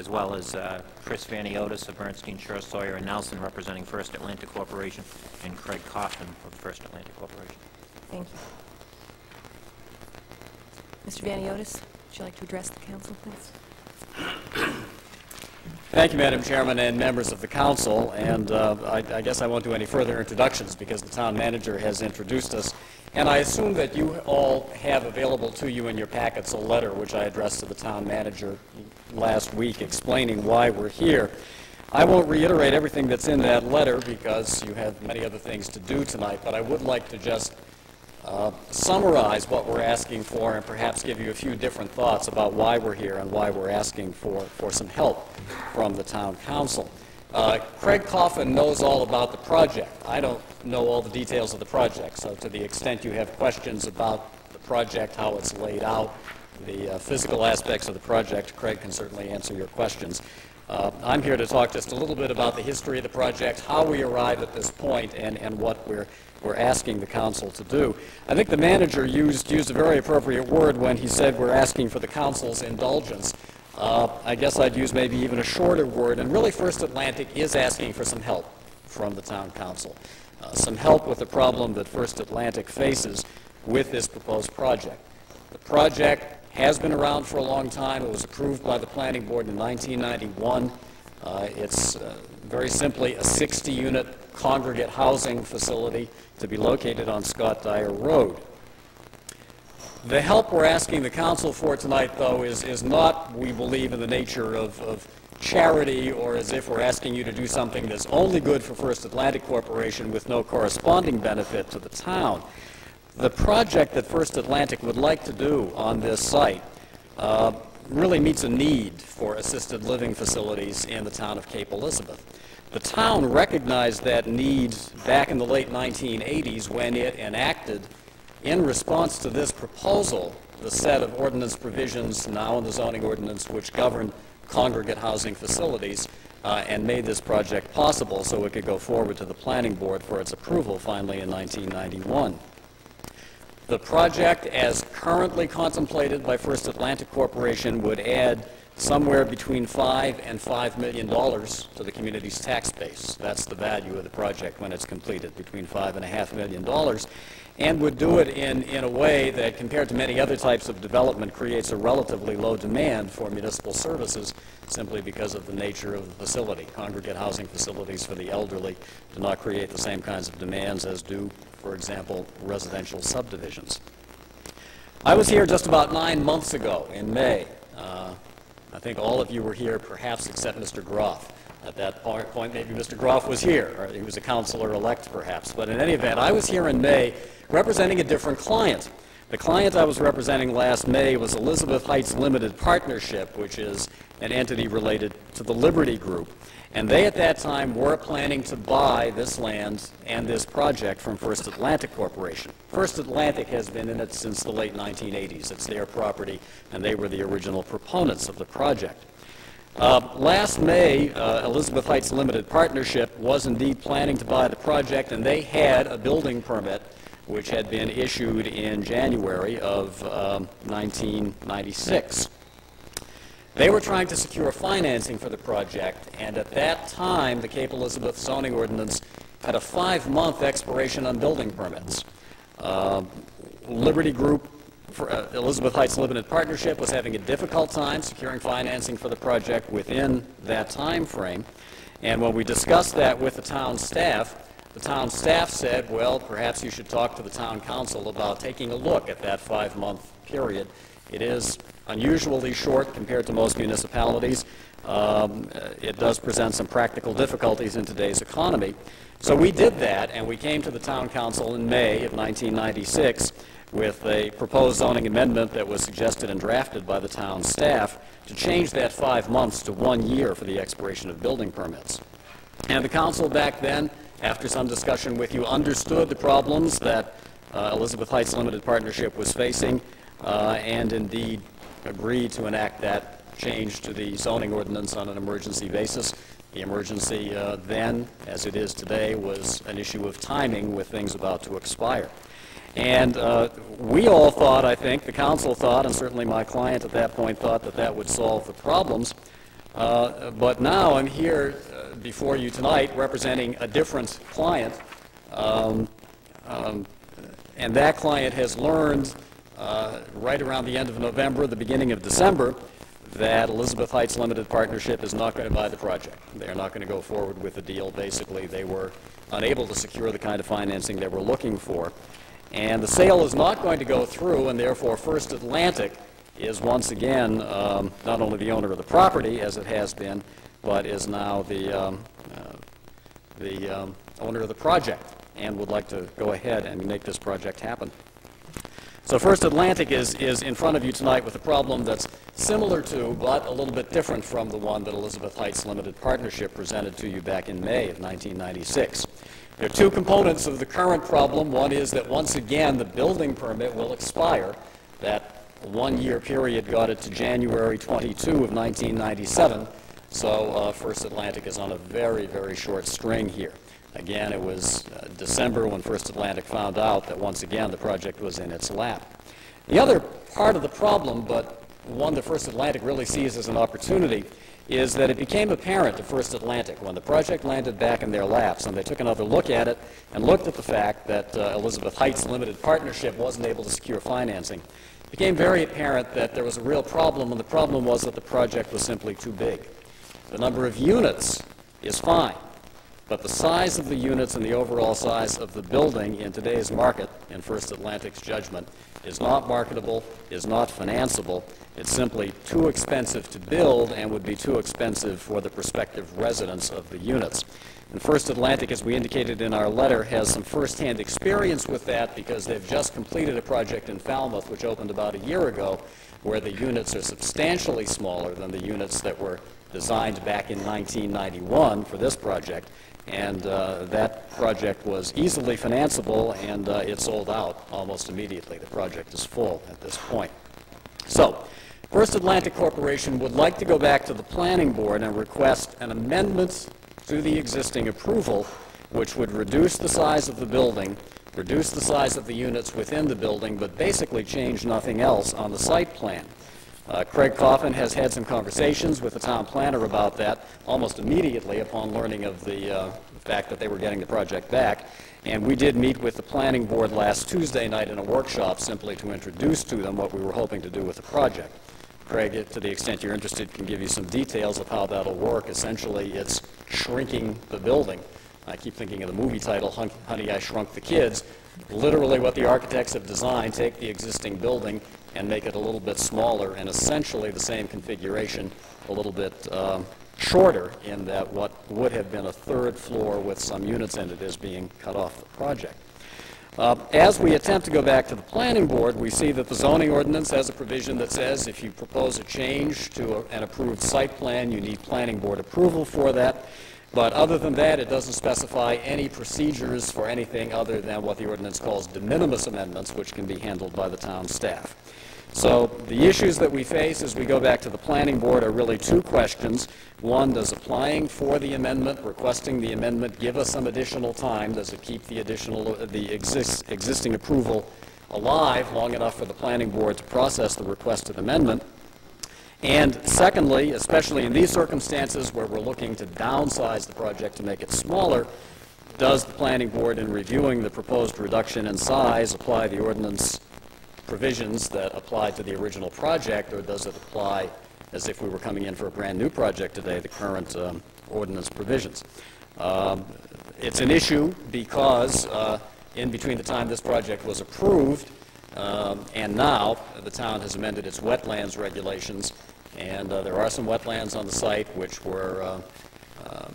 as well as uh, Chris Vaniotis of Bernstein, Shur Sawyer, and Nelson, representing First Atlantic Corporation, and Craig Coffin of First Atlantic Corporation. Thank you. Mr. Vaniotis, would you like to address the council, please? Thank you, Madam Chairman, and members of the council. And uh, I I guess I won't do any further introductions because the town manager has introduced us. And I assume that you all have available to you in your packets a letter which I addressed to the town manager last week explaining why we're here. I won't reiterate everything that's in that letter because you have many other things to do tonight, but I would like to just uh, summarize what we're asking for and perhaps give you a few different thoughts about why we're here and why we're asking for, for some help from the town council. Uh, Craig Coffin knows all about the project. I don't know all the details of the project, so to the extent you have questions about the project, how it's laid out, the uh, physical aspects of the project, Craig can certainly answer your questions. Uh, I'm here to talk just a little bit about the history of the project, how we arrived at this point, and, and what we're, we're asking the council to do. I think the manager used, used a very appropriate word when he said we're asking for the council's indulgence. Uh, I guess I'd use maybe even a shorter word, and really First Atlantic is asking for some help from the town council. Uh, some help with the problem that First Atlantic faces with this proposed project. The project has been around for a long time. It was approved by the planning board in 1991. Uh, It's uh, very simply a 60-unit congregate housing facility to be located on Scott Dyer Road. The help we're asking the council for tonight, though, is, is not, we believe, in the nature of, of charity or as if we're asking you to do something that's only good for First Atlantic Corporation with no corresponding benefit to the town. The project that First Atlantic would like to do on this site uh, really meets a need for assisted living facilities in the town of Cape Elizabeth. The town recognized that need back in the late 1980s when it enacted, in response to this proposal, the set of ordinance provisions now in the zoning ordinance which govern congregate housing facilities uh, and made this project possible so it could go forward to the planning board for its approval finally in 1991. The project, as currently contemplated by First Atlantic Corporation, would add somewhere between five and five million dollars to the community's tax base. That's the value of the project when it's completed, between five and a half million dollars, and would do it in, in a way that, compared to many other types of development, creates a relatively low demand for municipal services simply because of the nature of the facility. Congregate housing facilities for the elderly do not create the same kinds of demands as do, for example, residential subdivisions. I was here just about nine months ago in May. Uh, I think all of you were here, perhaps except Mr. Groff. At that point, maybe Mr. Groff was here, or he was a counselor-elect perhaps. But in any event, I was here in May representing a different client. The client I was representing last May was Elizabeth Heights Limited Partnership, which is an entity related to the Liberty Group. And they, at that time, were planning to buy this land and this project from First Atlantic Corporation. First Atlantic has been in it since the late 1980s. It's their property, and they were the original proponents of the project. Uh, Last May, uh, Elizabeth Heights Limited Partnership was indeed planning to buy the project, and they had a building permit which had been issued in January of um, 1996. They were trying to secure financing for the project, and at that time, the Cape Elizabeth zoning ordinance had a five-month expiration on building permits. Uh, Liberty Group, for, uh, Elizabeth Heights Limited Partnership, was having a difficult time securing financing for the project within that time frame. And when we discussed that with the town staff, the town staff said, well, perhaps you should talk to the town council about taking a look at that five-month period. It is unusually short compared to most municipalities. Um, uh, It does present some practical difficulties in today's economy. So we did that, and we came to the town council in May of 1996 with a proposed zoning amendment that was suggested and drafted by the town staff to change that five months to one year for the expiration of building permits. And the council back then, after some discussion with you, understood the problems that uh, Elizabeth Heights Limited Partnership was facing, uh, and indeed agreed to enact that change to the zoning ordinance on an emergency basis. The emergency uh, then, as it is today, was an issue of timing with things about to expire. And uh, we all thought, I think, the council thought, and certainly my client at that point thought that that would solve the problems. Uh, But now I'm here uh, before you tonight representing a different client. Um, um, And that client has learned uh, right around the end of November, the beginning of December, that Elizabeth Heights Limited Partnership is not going to buy the project. They're not going to go forward with the deal. Basically, they were unable to secure the kind of financing they were looking for. And the sale is not going to go through, and therefore First Atlantic is once again um, not only the owner of the property, as it has been, but is now the, um, uh, the um, owner of the project and would like to go ahead and make this project happen. So First Atlantic is, is in front of you tonight with a problem that's similar to, but a little bit different from the one that Elizabeth Heights Limited Partnership presented to you back in May of 1996. There are two components of the current problem. One is that once again, the building permit will expire. That one-year period got it to January 22 of 1997. So uh, First Atlantic is on a very, very short string here. Again, it was uh, December when First Atlantic found out that once again the project was in its lap. The other part of the problem, but one that First Atlantic really sees as an opportunity, is that it became apparent to First Atlantic when the project landed back in their laps and they took another look at it and looked at the fact that uh, Elizabeth Heights Limited Partnership wasn't able to secure financing. It became very apparent that there was a real problem, and the problem was that the project was simply too big. The number of units is fine, but the size of the units and the overall size of the building in today's market, in First Atlantic's judgment, is not marketable, is not financeable. It's simply too expensive to build and would be too expensive for the prospective residents of the units. And First Atlantic, as we indicated in our letter, has some firsthand experience with that because they've just completed a project in Falmouth, which opened about a year ago, where the units are substantially smaller than the units that were designed back in 1991 for this project. And uh, that project was easily financeable, and uh, it sold out almost immediately. The project is full at this point. So, First Atlantic Corporation would like to go back to the Planning Board and request an amendment to the existing approval, which would reduce the size of the building, reduce the size of the units within the building, but basically change nothing else on the site plan. Uh, Craig Coffin has had some conversations with the town planner about that almost immediately upon learning of the uh, fact that they were getting the project back. And we did meet with the planning board last Tuesday night in a workshop simply to introduce to them what we were hoping to do with the project. Craig, to the extent you're interested, can give you some details of how that'll work. Essentially, it's shrinking the building. I keep thinking of the movie title, Honey, I Shrunk the Kids. Literally what the architects have designed, take the existing building and make it a little bit smaller and essentially the same configuration, a little bit um, shorter in that what would have been a third floor with some units in it is being cut off the project. Uh, As we attempt to go back to the planning board, we see that the zoning ordinance has a provision that says if you propose a change to a- an approved site plan, you need planning board approval for that. But other than that, it doesn't specify any procedures for anything other than what the ordinance calls de minimis amendments, which can be handled by the town staff. So the issues that we face as we go back to the planning board are really two questions. One, does applying for the amendment, requesting the amendment, give us some additional time? Does it keep the additional, uh, the exist, existing approval alive long enough for the planning board to process the request requested amendment? And secondly, especially in these circumstances where we're looking to downsize the project to make it smaller, does the planning board, in reviewing the proposed reduction in size, apply the ordinance provisions that apply to the original project, or does it apply as if we were coming in for a brand-new project today, the current um, ordinance provisions? Um, It's an issue because uh, in between the time this project was approved um, and now, the town has amended its wetlands regulations, and uh, there are some wetlands on the site which were uh, um,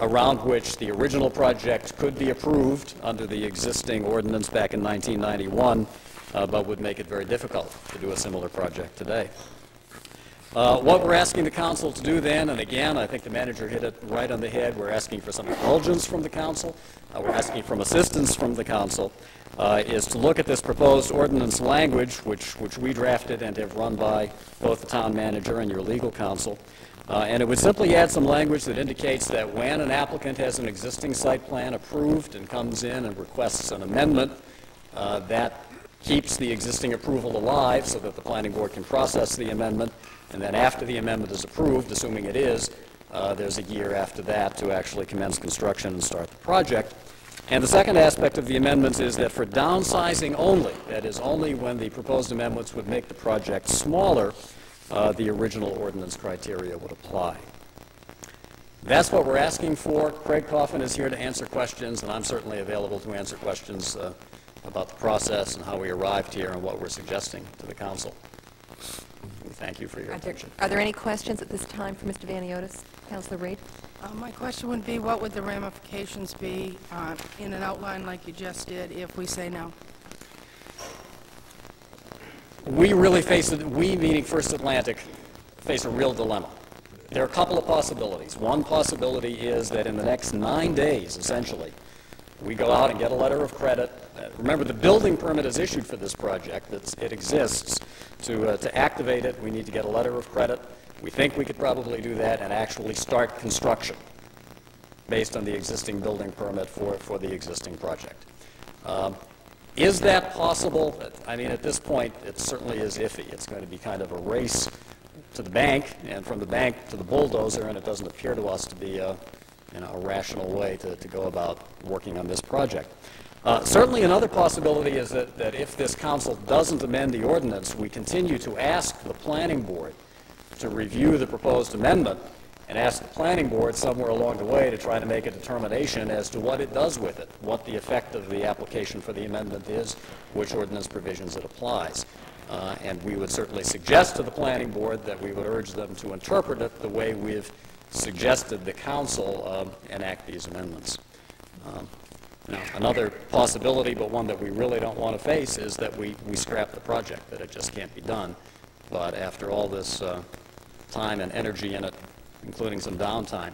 around which the original project could be approved under the existing ordinance back in 1991, uh, but would make it very difficult to do a similar project today. Uh, What we're asking the council to do then, and again, I think the manager hit it right on the head, we're asking for some indulgence from the council, uh, we're asking for assistance from the council, uh, is to look at this proposed ordinance language, which, which we drafted and have run by both the town manager and your legal counsel, Uh, And it would simply add some language that indicates that when an applicant has an existing site plan approved and comes in and requests an amendment, uh, that keeps the existing approval alive so that the planning board can process the amendment, and then after the amendment is approved, assuming it is, uh, there's a year after that to actually commence construction and start the project. And the second aspect of the amendments is that for downsizing only, that is, only when the proposed amendments would make the project smaller, uh, the original ordinance criteria would apply. That's what we're asking for. Craig Coffin is here to answer questions, and I'm certainly available to answer questions uh, about the process and how we arrived here and what we're suggesting to the council. Thank you for your Are there- attention. Are there any questions at this time for Mr. Vaniotis? Councilor Reid? Uh, My question would be, what would the ramifications be uh, in an outline like you just did if we say no? We really face, it- we, meaning First Atlantic, face a real dilemma. There are a couple of possibilities. One possibility is that in the next nine days, essentially, we go out and get a letter of credit. Remember, the building permit is issued for this project. It's, it exists. To, uh, to activate it, we need to get a letter of credit. We think we could probably do that and actually start construction based on the existing building permit for, for the existing project. Um, Is that possible? I mean, at this point, it certainly is iffy. It's going to be kind of a race to the bank, and from the bank to the bulldozer, and it doesn't appear to us to be you know, a rational way to, to go about working on this project. Uh, Certainly, another possibility is that, that if this council doesn't amend the ordinance, we continue to ask the planning board to review the proposed amendment and ask the planning board somewhere along the way to try to make a determination as to what it does with it, what the effect of the application for the amendment is, which ordinance provisions it applies. Uh, And we would certainly suggest to the planning board that we would urge them to interpret it the way we've suggested the council um, enact these amendments. Um, Now, another possibility, but one that we really don't want to face, is that we, we scrap the project, that it just can't be done. But after all this uh, time and energy in it, including some downtime,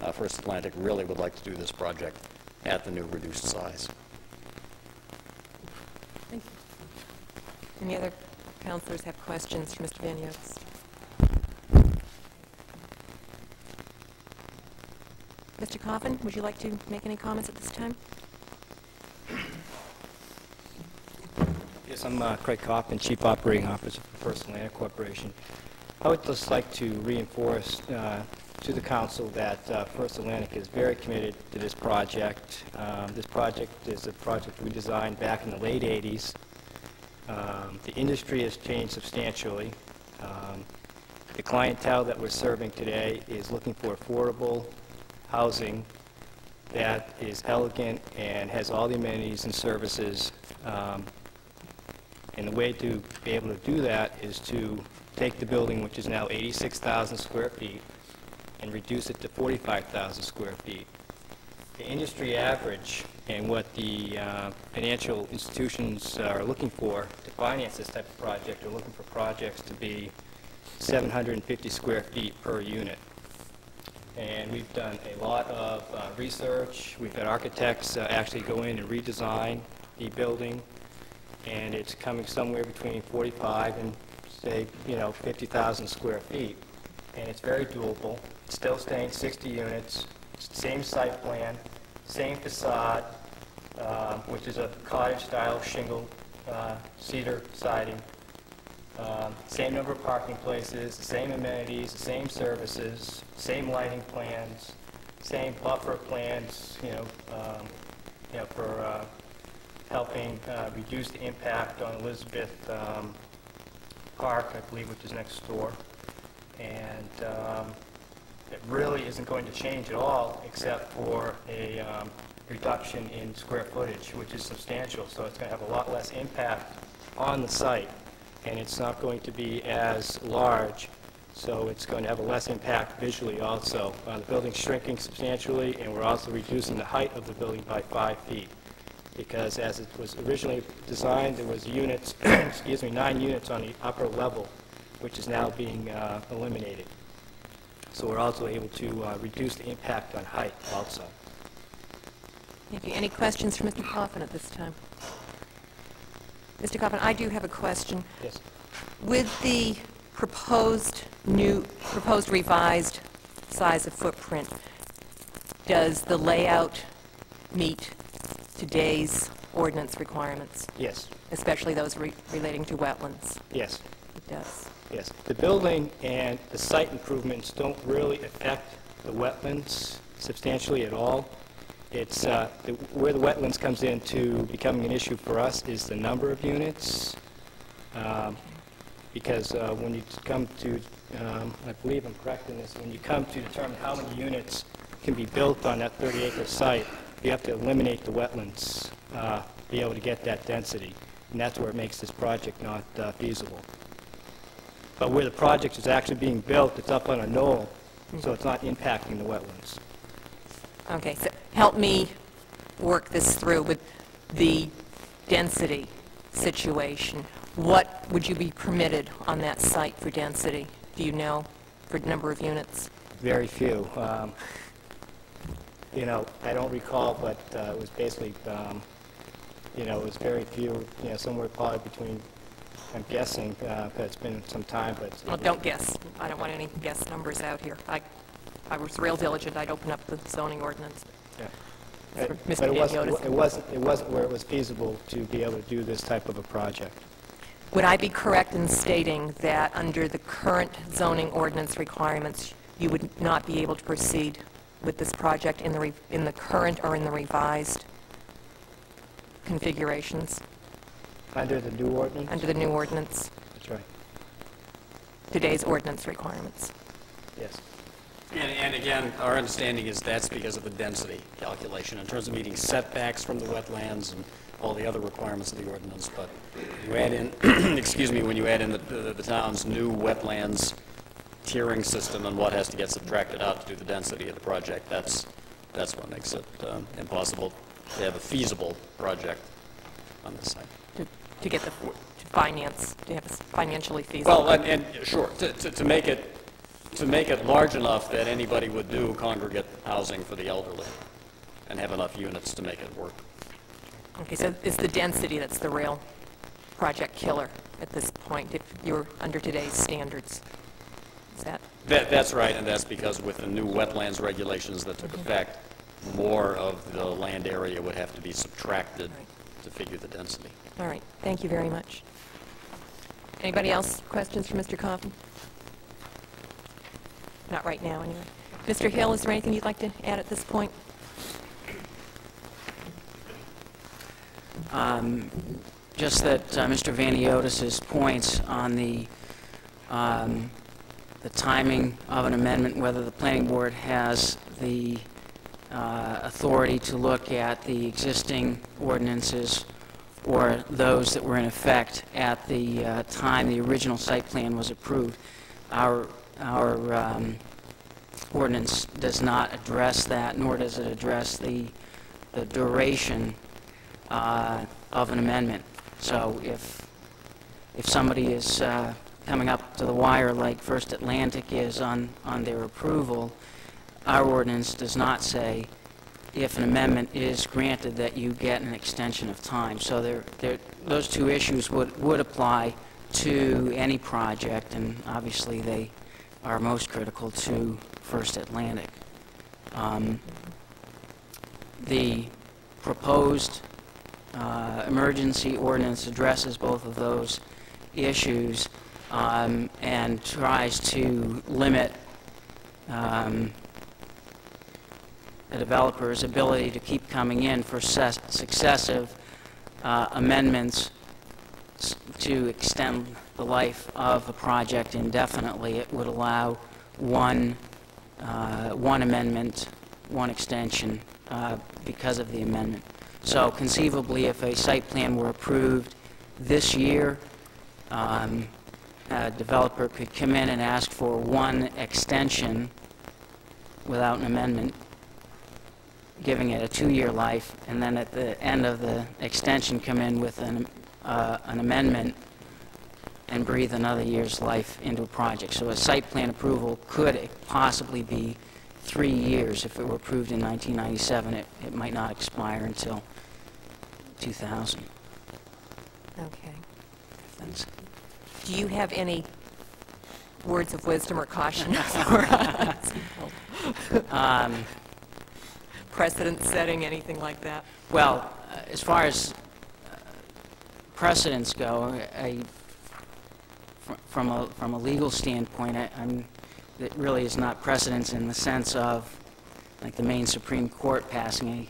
uh, First Atlantic really would like to do this project at the new reduced size. Thank you. Any other councilors have questions for Mr. Van Vaniotis? Mr. Coffin, would you like to make any comments at this time? Yes, I'm uh, Craig Coffin, Chief Operating Officer for First Atlantic Corporation. I would just like to reinforce uh, to the council that uh, First Atlantic is very committed to this project. Um, This project is a project we designed back in the late 80s. Um, The industry has changed substantially. Um, The clientele that we're serving today is looking for affordable housing that is elegant and has all the amenities and services um, and the way to be able to do that is to take the building, which is now 86,000 square feet, and reduce it to 45,000 square feet. The industry average and what the uh, financial institutions are looking for to finance this type of project are looking for projects to be 750 square feet per unit. And we've done a lot of uh, research. We've had architects uh, actually go in and redesign the building and it's coming somewhere between 45 and, say, you know, 50,000 square feet. And it's very doable. It's still staying 60 units, same site plan, same facade, uh, which is a cottage-style shingle uh, cedar siding, um, same number of parking places, same amenities, same services, same lighting plans, same buffer plans, you know, um, you know, for uh, helping uh, reduce the impact on Elizabeth um, Park, I believe, which is next door. And um, it really isn't going to change at all, except for a um, reduction in square footage, which is substantial. So it's going to have a lot less impact on the site, and it's not going to be as large, so it's going to have a less impact visually also. Uh, The building's shrinking substantially, and we're also reducing the height of the building by five feet because as it was originally designed, there was units, [CLEARS THROAT] excuse me, nine units on the upper level, which is now being uh, eliminated. So we're also able to uh, reduce the impact on height also. Thank you. Any questions for Mr. Coffin at this time? Mr. Coffin, I do have a question. Yes. With the proposed new, proposed revised size of footprint, does the layout meet today's ordinance requirements, Yes, especially those re- relating to wetlands? yes. It does. Yes, the building and the site improvements don't really affect the wetlands substantially at all. It's, uh, the- where the wetlands comes into becoming an issue for us is the number of units, um, because uh, when you come to, um, I believe I'm correct in this, when you come to determine how many units can be built on that 30-acre site, you have to eliminate the wetlands, uh, be able to get that density, and that's where it makes this project not uh, feasible. But where the project is actually being built, it's up on a knoll, so it's not impacting the wetlands. Okay, so help me work this through with the density situation. What would you be permitted on that site for density? Do you know, for number of units? Very few. Um, You know, I don't recall, but uh, it was basically, um, you know, it was very few, you know, somewhere probably between, I'm guessing, but it's been some time, but... Well, don't guess. I don't want any guess numbers out here. I, I was real diligent. I'd open up the zoning ordinance. Yeah. But it wasn't, it wasn't, it wasn't where it was feasible to be able to do this type of a project. Would I be correct in stating that under the current zoning ordinance requirements, you would not be able to proceed with this project in the, re- in the current or in the revised configurations, Under the new ordinance? under the new ordinance, That's right, today's ordinance requirements? yes. And, and again, our understanding is that's because of the density calculation, in terms of meeting setbacks from the wetlands and all the other requirements of the ordinance, but you add in, [CLEARS THROAT] excuse me, when you add in the, the the town's new wetlands tiering system and what has to get subtracted out to do the density of the project, that's, that's what makes it um, impossible to have a feasible project on this site. To to get the, to finance, to have it financially feasible? Well, and, and, sure, to, to, to make it, to make it large enough that anybody would do congregate housing for the elderly and have enough units to make it work. Okay, so it's the density that's the real project killer at this point, if you're under today's standards? Is that, That, that's right, and that's because with the new wetlands regulations that took effect, more of the land area would have to be subtracted to figure the density. all right, thank you very much. Anybody else, questions for Mr. Coffin? Not right now, anyway. Mr. Hill, is there anything you'd like to add at this point? Um, Just that uh, Mr. Vaniotis's points on the, um, the timing of an amendment, whether the planning board has the uh, authority to look at the existing ordinances or those that were in effect at the uh, time the original site plan was approved. Our, our um, ordinance does not address that, nor does it address the, the duration uh, of an amendment. So if, if somebody is uh, coming up to the wire like First Atlantic is on, on their approval, our ordinance does not say if an amendment is granted that you get an extension of time. So there, there, those two issues would, would apply to any project, and obviously they are most critical to First Atlantic. Um, The proposed uh, emergency ordinance addresses both of those issues um, and tries to limit um, the developer's ability to keep coming in for successive uh, amendments to extend the life of the project indefinitely. It would allow one, uh, one amendment, one extension uh, because of the amendment. So conceivably, if a site plan were approved this year, um, a developer could come in and ask for one extension without an amendment, giving it a two-year life, and then at the end of the extension, come in with an, uh, an amendment and breathe another year's life into a project. So a site plan approval could possibly be three years. If it were approved in 1997, it, it might not expire until 2000. Okay. Do you have any words of wisdom or caution [LAUGHS] for us? [LAUGHS] Um, Precedent setting, anything like that? Well, uh, as far as uh, precedents go, I, fr- from a, from a legal standpoint, I- I'm, it really is not precedence in the sense of, like, the Maine Supreme Court passing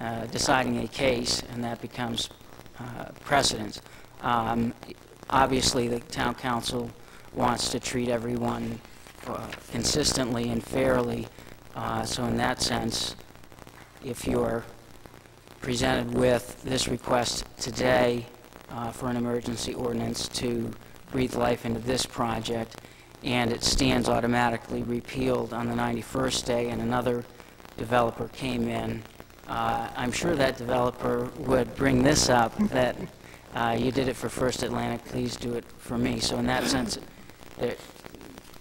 a, uh, deciding a case, and that becomes uh, precedence. Um, Obviously, the town council wants to treat everyone uh, consistently and fairly, uh, so in that sense, if you're presented with this request today uh, for an emergency ordinance to breathe life into this project, and it stands automatically repealed on the 91st day, and another developer came in, uh, I'm sure that developer would bring this up, that uh, you did it for First Atlantic, please do it for me. So in that sense, it-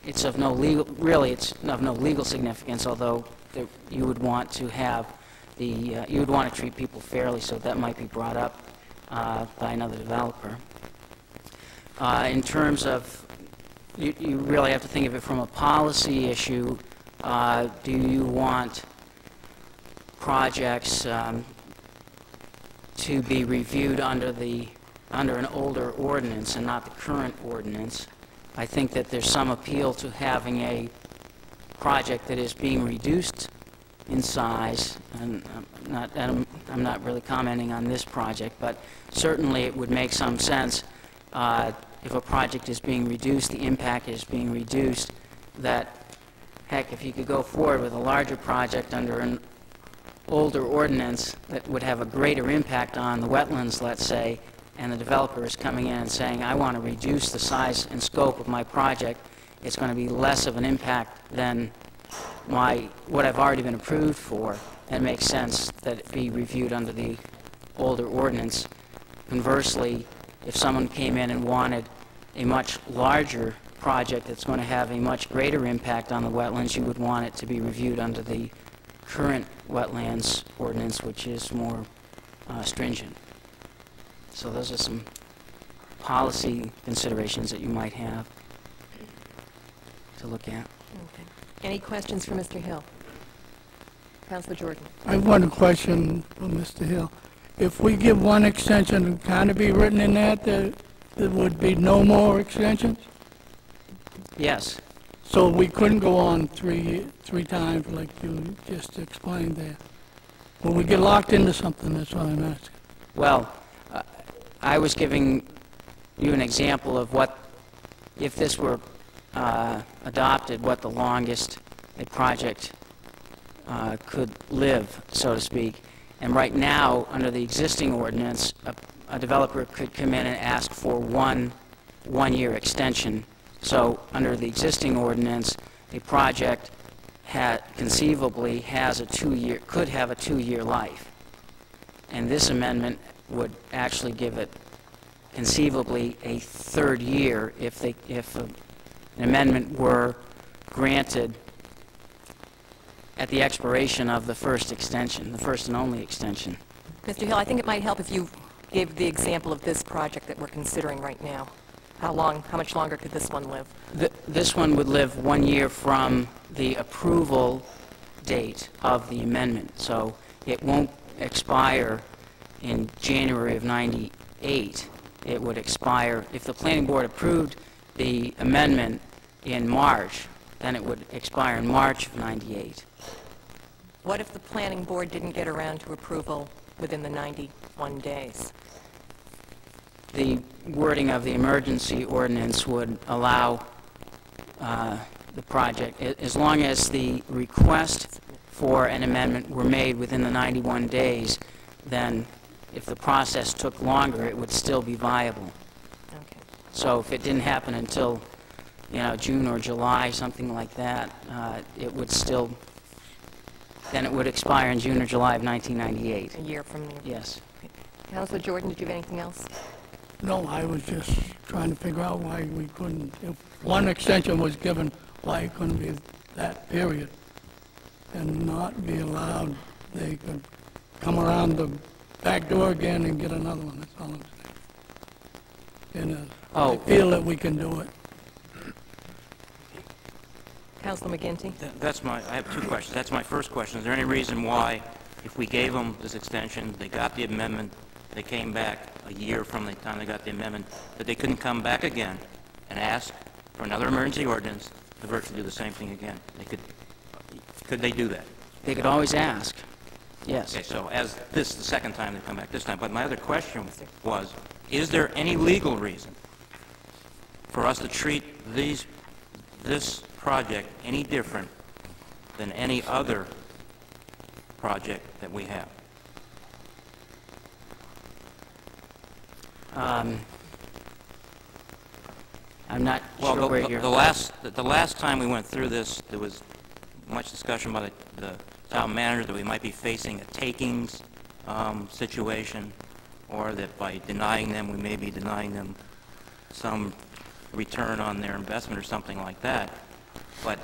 it's of no legal, really, it's of no legal significance, although there- you would want to have the, uh, you would want to treat people fairly, so that might be brought up uh, by another developer. Uh, In terms of, you you really have to think of it from a policy issue. Uh, Do you want projects um, to be reviewed under the, under an older ordinance and not the current ordinance? I think that there's some appeal to having a project that is being reduced in size, and I'm not, I'm I'm not really commenting on this project, but certainly it would make some sense uh, if a project is being reduced, the impact is being reduced, that, heck, if you could go forward with a larger project under an older ordinance that would have a greater impact on the wetlands, let's say, and the developer is coming in and saying, I want to reduce the size and scope of my project, it's going to be less of an impact than my, what I've already been approved for, And it makes sense that it be reviewed under the older ordinance. Conversely, if someone came in and wanted a much larger project that's going to have a much greater impact on the wetlands, you would want it to be reviewed under the current wetlands ordinance, which is more uh, stringent. So those are some policy considerations that you might have to look at. Okay. Any questions for Mr. Hill? Councilor Jordan? I have one question for Mr. Hill. If we give one extension, kind of be written in that that there would be no more extensions? Yes. So we couldn't go on three, three times like you just explained there? When we get locked into something, that's what I'm asking. Well, uh, I was giving you an example of what, if this were uh, adopted, what the longest a project uh, could live, so to speak. And right now, under the existing ordinance, a a developer could come in and ask for one one-year extension. So under the existing ordinance, a project ha- conceivably has a two-year, could have a two-year life. And this amendment would actually give it conceivably a third year if they, if a- an amendment were granted at the expiration of the first extension, the first and only extension. Mr. Hill, I think it might help if you gave the example of this project that we're considering right now. How long, how much longer could this one live? Th- This one would live one year from the approval date of the amendment, so it won't expire in January of 98. It would expire, if the planning board approved the amendment in March, then it would expire in March of 98. What if the planning board didn't get around to approval within the 91 days? The wording of the emergency ordinance would allow uh, the project, as long as the request for an amendment were made within the 91 days, then if the process took longer, it would still be viable. Okay. So if it didn't happen until, you know, June or July, something like that, uh, it would still, then it would expire in June or July of 1998. A year from... now. Yes. Councilor Jordan, did you have anything else? No, I was just trying to figure out why we couldn't, if one extension was given, why it couldn't be that period and not be allowed, they could come around the back door again and get another one, that's all I'm saying. And uh, I Oh. feel that we can do it. Councilor McGinty? Th- That's my, I have two questions. That's my first question. Is there any reason why, if we gave them this extension, they got the amendment, they came back a year from the time they got the amendment, that they couldn't come back again and ask for another emergency ordinance to virtually do the same thing again? They could, could they do that? They could always ask, yes. Okay, so as this, the second time they come back this time, but my other question was, is there any legal reason for us to treat these, this project any different than any other project that we have? Um, I'm not Well, sure the- where the- you're... the last, the- the last time we went through this, there was much discussion by the the town manager that we might be facing a takings um, situation, or that by denying them, we may be denying them some return on their investment or something like that. But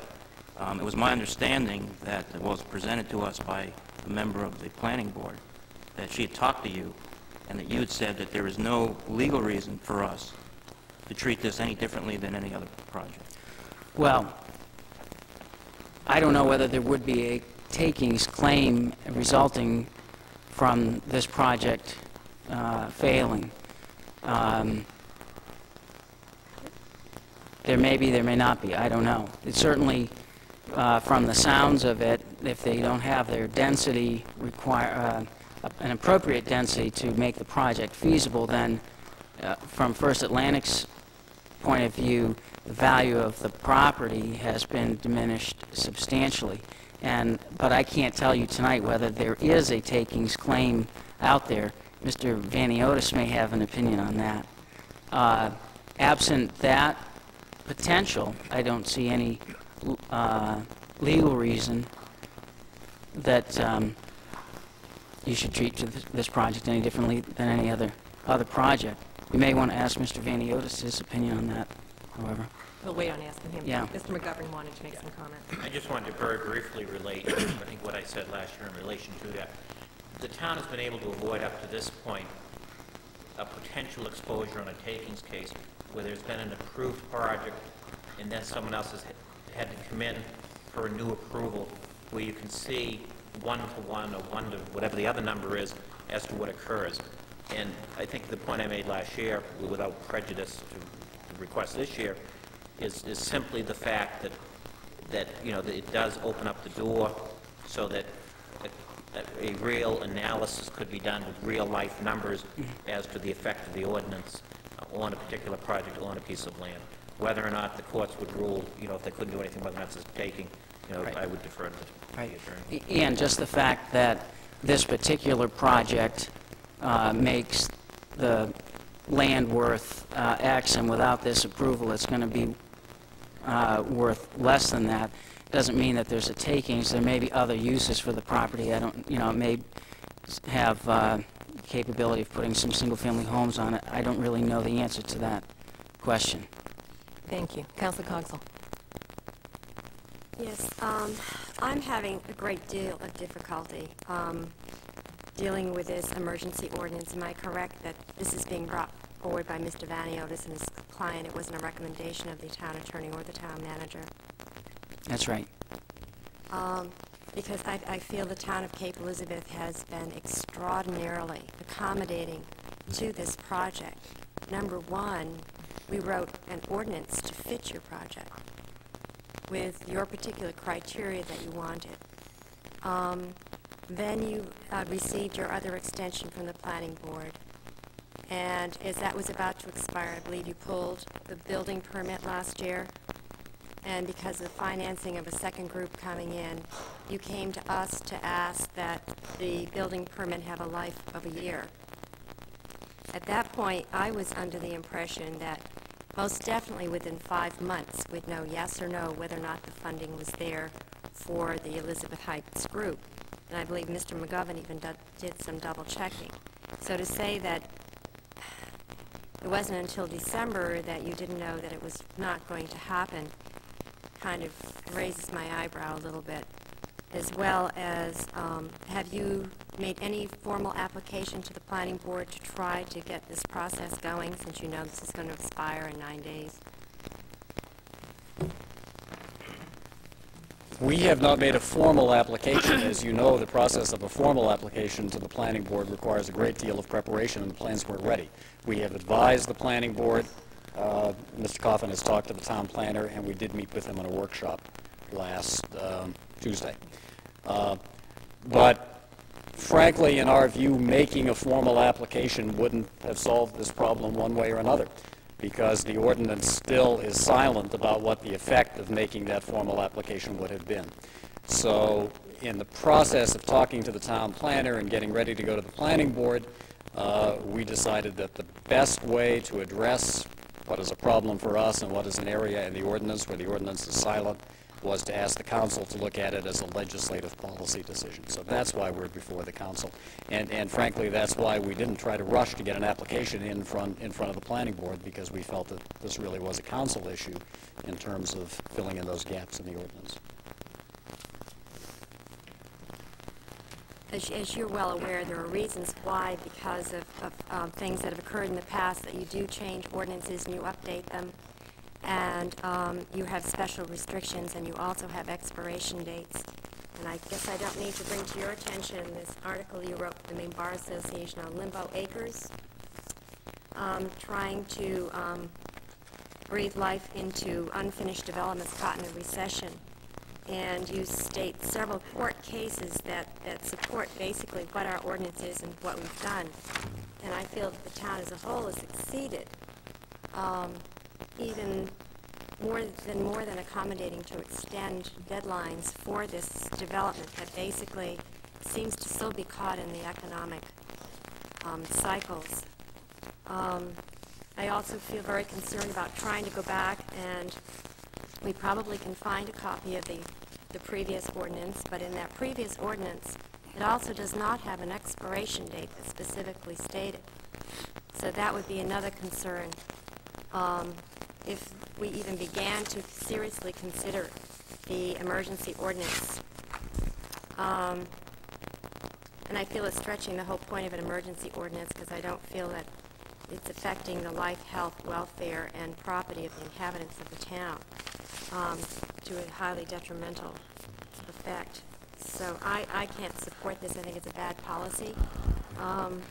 um, it was my understanding that it was presented to us by a member of the planning board, that she had talked to you, and that you had said that there is no legal reason for us to treat this any differently than any other project. Well, I don't know whether there would be a takings claim resulting from this project uh, failing. Um, There may be, there may not be, I don't know. It certainly, uh, from the sounds of it, if they don't have their density require, uh, an appropriate density to make the project feasible, then uh, from First Atlantic's point of view, the value of the property has been diminished substantially. And, but I can't tell you tonight whether there is a takings claim out there. Mr. Vaniotis may have an opinion on that. Uh, Absent that potential, I don't see any uh, legal reason that um, you should treat this this project any differently than any other, other project. You may want to ask Mr. Vaniotis his opinion on that, however. We'll wait on asking him. Yeah. Mr. McGovern wanted to make some comment. I just wanted to very briefly relate, I think what I said last year in relation to that. The town has been able to avoid up to this point a potential exposure on a takings case where there's been an approved project and then someone else has had to come in for a new approval where you can see one to one or one to whatever the other number is as to what occurs. And I think the point I made last year, without prejudice to the request this year, is, is simply the fact that, that, you know, that it does open up the door so that a, a real analysis could be done with real-life numbers as to the effect of the ordinance on a particular project or on a piece of land. Whether or not the courts would rule, you know, if they couldn't do anything, whether that's taking, you know, Right. I would defer to the Right. attorney. And just the fact that this particular project uh, makes the land worth uh, X, and without this approval, it's going to be uh, worth less than that, doesn't mean that there's a takings. There may be other uses for the property. I don't, you know, it may s- have uh, capability of putting some single-family homes on it. I don't really know the answer to that question. Thank you. Councilor Cogswell. Yes, um, I'm having a great deal of difficulty um, dealing with this emergency ordinance. Am I correct that this is being brought forward by Mr. Vaniotis and his client? It wasn't a recommendation of the town attorney or the town manager? That's right. Um, Because I, I feel the town of Cape Elizabeth has been extraordinarily accommodating to this project. Number one, we wrote an ordinance to fit your project with your particular criteria that you wanted. Um, Then you uh, received your other extension from the planning board. And as that was about to expire, I believe you pulled the building permit last year. And because of financing of a second group coming in, you came to us to ask that the building permit have a life of a year. At that point, I was under the impression that most definitely within five months, we'd know yes or no whether or not the funding was there for the Elizabeth Heights group. And I believe Mr. McGovern even did- did some double checking. So to say that it wasn't until December that you didn't know that it was not going to happen kind of raises my eyebrow a little bit, as well as, um, have you made any formal application to the planning board to try to get this process going, since you know this is going to expire in nine days? We have not made a formal application. As you know, the process of a formal application to the planning board requires a great deal of preparation, and the plans weren't ready. We have advised the planning board, uh, Mr. Coffin has talked to the town planner, and we did meet with him in a workshop last um, Tuesday. Uh, But frankly, in our view, making a formal application wouldn't have solved this problem one way or another, because the ordinance still is silent about what the effect of making that formal application would have been. So in the process of talking to the town planner and getting ready to go to the planning board, uh, we decided that the best way to address what is a problem for us and what is an area in the ordinance where the ordinance is silent was to ask the council to look at it as a legislative policy decision. So that's why we're before the council. And, and frankly, that's why we didn't try to rush to get an application in front, in front of the planning board, because we felt that this really was a council issue in terms of filling in those gaps in the ordinance. As, as you're well aware, there are reasons why, because of, of um, things that have occurred in the past, that you do change ordinances and you update them, and um, you have special restrictions, and you also have expiration dates. And I guess I don't need to bring to your attention this article you wrote for the Maine Bar Association on limbo acres, um, trying to um, breathe life into unfinished developments caught in a recession and you state several court cases that, that support basically what our ordinance is and what we've done. And I feel that the town as a whole has succeeded, um, even more than more than accommodating to extend deadlines for this development that basically seems to still be caught in the economic um, cycles. Um, I also feel very concerned about trying to go back and we probably can find a copy of the, the previous ordinance, but in that previous ordinance, it also does not have an expiration date that's specifically stated. So that would be another concern. Um, if we even began to seriously consider the emergency ordinance. Um, and I feel it's stretching the whole point of an emergency ordinance because I don't feel that it's affecting the life, health, welfare, and property of the inhabitants of the town um, to a highly detrimental effect. So I, I can't support this. I think it's a bad policy. Um,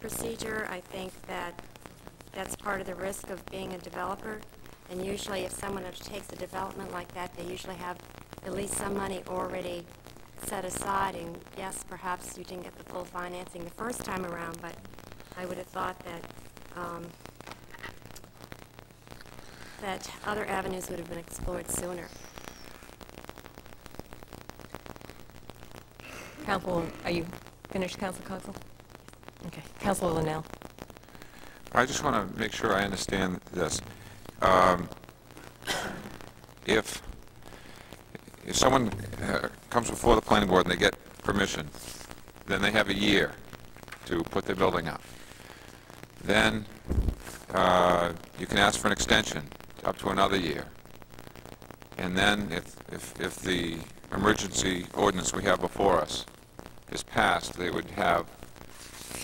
procedure, I think that that's part of the risk of being a developer. And usually if someone undertakes a development like that, they usually have at least some money already set aside. And yes, perhaps you didn't get the full financing the first time around, but I would have thought that um, that other avenues would have been explored sooner. Council, are you finished, Council Cogswell? Okay. Council Linnell. I just want to make sure I understand this. Um, If, if someone uh, comes before the planning board and they get permission, then they have a year to put their building up. Then uh, you can ask for an extension up to another year. And then if, if, if the emergency ordinance we have before us is passed, they would have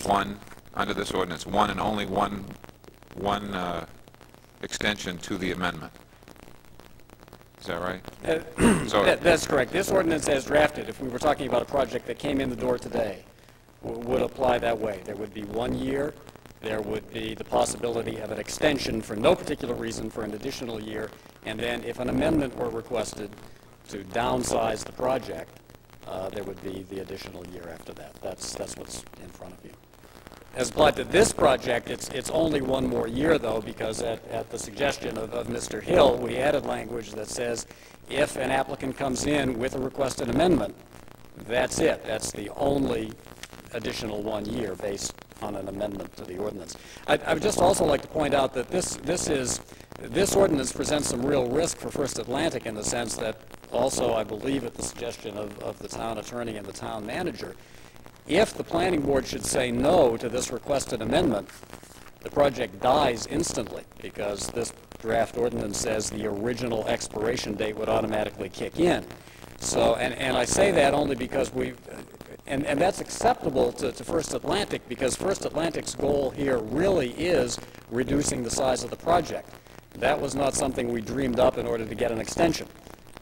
one, under this ordinance, one and only one, one uh, extension to the amendment. Is that right? Uh, [CLEARS THROAT] So- that- That's correct. This ordinance as drafted, if we were talking about a project that came in the door today, would apply that way. There would be one year, there would be the possibility of an extension for no particular reason for an additional year, and then if an amendment were requested to downsize the project, uh, there would be the additional year after that. That's, that's what's in front of you. As applied to this project, it's, it's only one more year, though, because at, at the suggestion of, of Mr. Hill, we added language that says if an applicant comes in with a requested amendment, that's it. That's the only additional one year based on an amendment to the ordinance. I'd, I would just also like to point out that this, this is, this ordinance presents some real risk for First Atlantic in the sense that also, I believe at the suggestion of, of the town attorney and the town manager, if the planning board should say no to this requested amendment, the project dies instantly because this draft ordinance says the original expiration date would automatically kick in. So, and, and I say that only because we, and, and that's acceptable to, to First Atlantic because First Atlantic's goal here really is reducing the size of the project. That was not something we dreamed up in order to get an extension.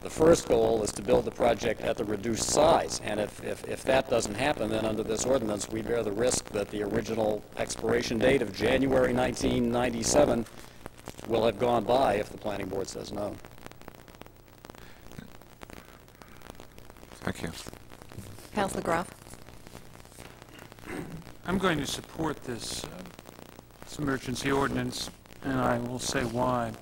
The first goal is to build the project at the reduced size, and if, if, if that doesn't happen, then under this ordinance, we bear the risk that the original expiration date of January 1997 will have gone by if the planning board says no. Thank you. Councilor Groff? I'm going to support this, uh, this emergency ordinance, and I will say why.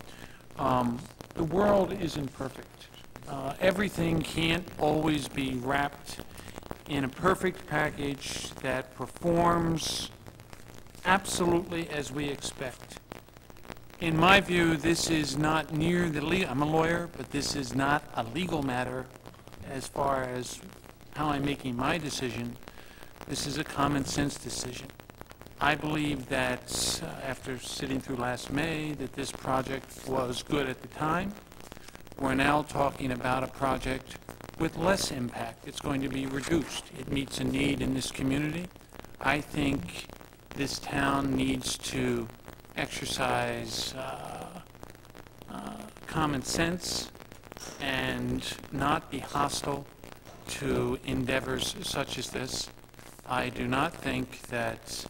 Um, The world isn't perfect. Uh, Everything can't always be wrapped in a perfect package that performs absolutely as we expect. In my view, this is not near the, le- I'm a lawyer, but this is not a legal matter as far as how I'm making my decision. This is a common sense decision. I believe that, uh, after sitting through last May, that this project was good at the time. We're now talking about a project with less impact. It's going to be reduced. It meets a need in this community. I think this town needs to exercise uh, uh, common sense and not be hostile to endeavors such as this. I do not think that,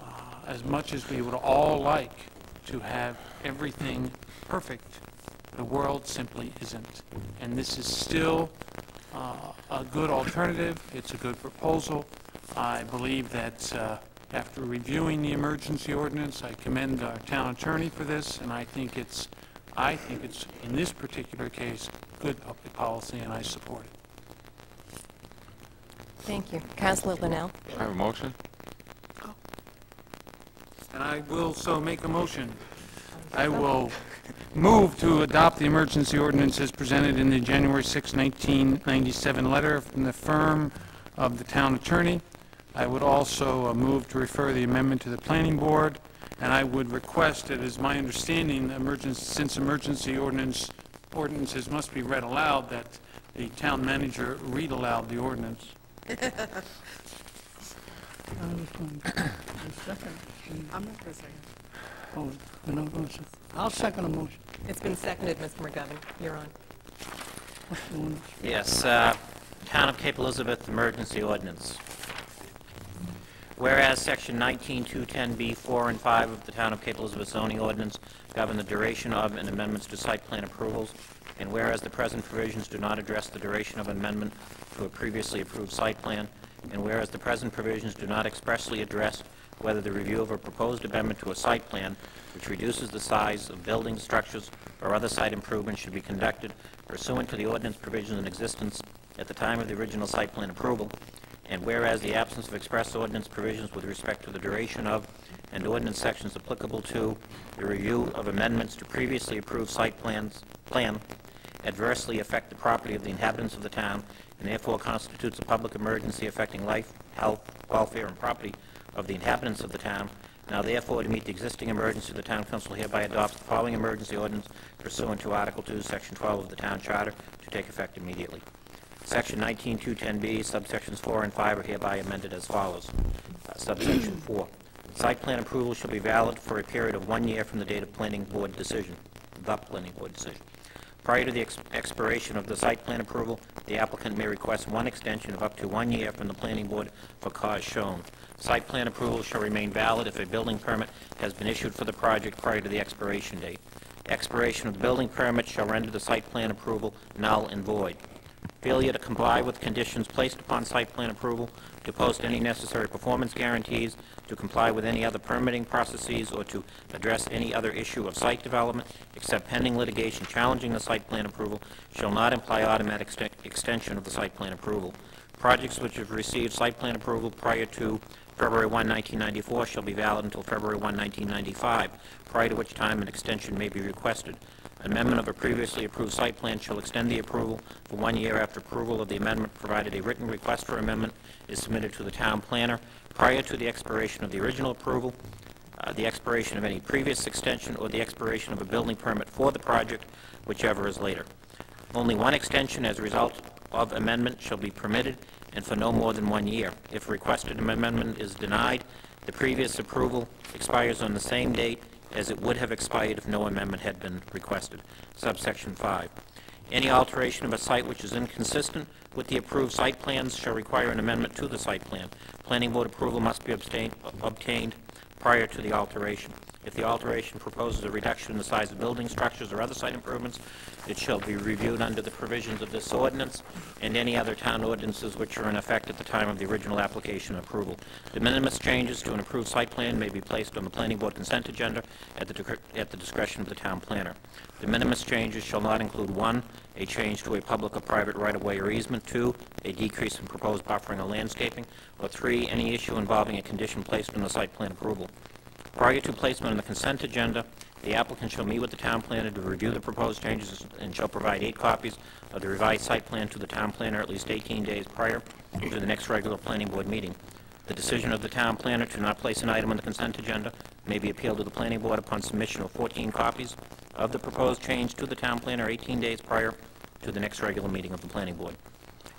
uh, as much as we would all like to have everything perfect, the world simply isn't. And this is still uh, a good alternative. It's a good proposal. I believe that uh, after reviewing the emergency ordinance, I commend our town attorney for this, and I think it's, I think it's, in this particular case, good public policy, and I support it. Thank you. Councilor Linnell? I have a motion. And I will so make a motion. I will move to adopt the emergency ordinance as presented in the January 6, 1997 letter from the firm of the town attorney. I would also uh, move to refer the amendment to the planning board, and I would request, it is my understanding, emergency, since emergency ordinance, ordinances must be read aloud, that the town manager read aloud the ordinance. I'm not for a second. Oh, you're not gonna se- I'll second the motion. It's been seconded, Mr. McGovern. You're on. What's the one? Yes, uh, Town of Cape Elizabeth Emergency Ordinance. Whereas Section 19210B 4 and 5 of the Town of Cape Elizabeth zoning ordinance govern the duration of and amendments to site plan approvals, and whereas the present provisions do not address the duration of amendment to a previously approved site plan, and whereas the present provisions do not expressly address whether the review of a proposed amendment to a site plan which reduces the size of buildings, structures, or other site improvements should be conducted pursuant to the ordinance provisions in existence at the time of the original site plan approval, and whereas the absence of express ordinance provisions with respect to the duration of and ordinance sections applicable to the review of amendments to previously approved site plans, plan adversely affect the property of the inhabitants of the town and therefore constitutes a public emergency affecting life, health, welfare, and property of the inhabitants of the town. Now therefore, to meet the existing emergency, the town council hereby adopts the following emergency ordinance pursuant to Article 2, Section 12 of the town charter to take effect immediately. Section 19210B, subsections 4 and 5 are hereby amended as follows. Uh, Subsection [CLEARS THROAT] 4, site plan approval shall be valid for a period of one year from the date of planning board decision, the planning board decision. Prior to the ex- expiration of the site plan approval, the applicant may request one extension of up to one year from the planning board for cause shown. Site plan approval shall remain valid if a building permit has been issued for the project prior to the expiration date. Expiration of the building permit shall render the site plan approval null and void. Failure to comply with conditions placed upon site plan approval, to post any necessary performance guarantees, to comply with any other permitting processes, or to address any other issue of site development, except pending litigation challenging the site plan approval, shall not imply automatic ext- extension of the site plan approval. Projects which have received site plan approval prior to February 1, 1994 shall be valid until February 1, 1995, prior to which time an extension may be requested. Amendment of a previously approved site plan shall extend the approval for one year after approval of the amendment, provided a written request for amendment is submitted to the town planner prior to the expiration of the original approval, uh, the expiration of any previous extension, or the expiration of a building permit for the project, whichever is later. Only one extension as a result of amendment shall be permitted, and for no more than one year. If requested amendment is denied, the previous approval expires on the same date as it would have expired if no amendment had been requested. Subsection 5. Any alteration of a site which is inconsistent with the approved site plans shall require an amendment to the site plan. Planning board approval must be obtained prior to the alteration. If the alteration proposes a reduction in the size of building structures or other site improvements, it shall be reviewed under the provisions of this ordinance and any other town ordinances which are in effect at the time of the original application approval. De minimis changes to an approved site plan may be placed on the planning board consent agenda at the at the discretion of the town planner. De minimis changes shall not include, one, a change to a public or private right-of-way or easement, two, a decrease in proposed buffering or landscaping, or three, any issue involving a condition placed on the site plan approval. Prior to placement on the consent agenda, the applicant shall meet with the town planner to review the proposed changes and shall provide eight copies of the revised site plan to the town planner at least 18 days prior to the next regular planning board meeting. The decision of the town planner to not place an item on the consent agenda may be appealed to the planning board upon submission of 14 copies of the proposed change to the town planner 18 days prior to the next regular meeting of the planning board.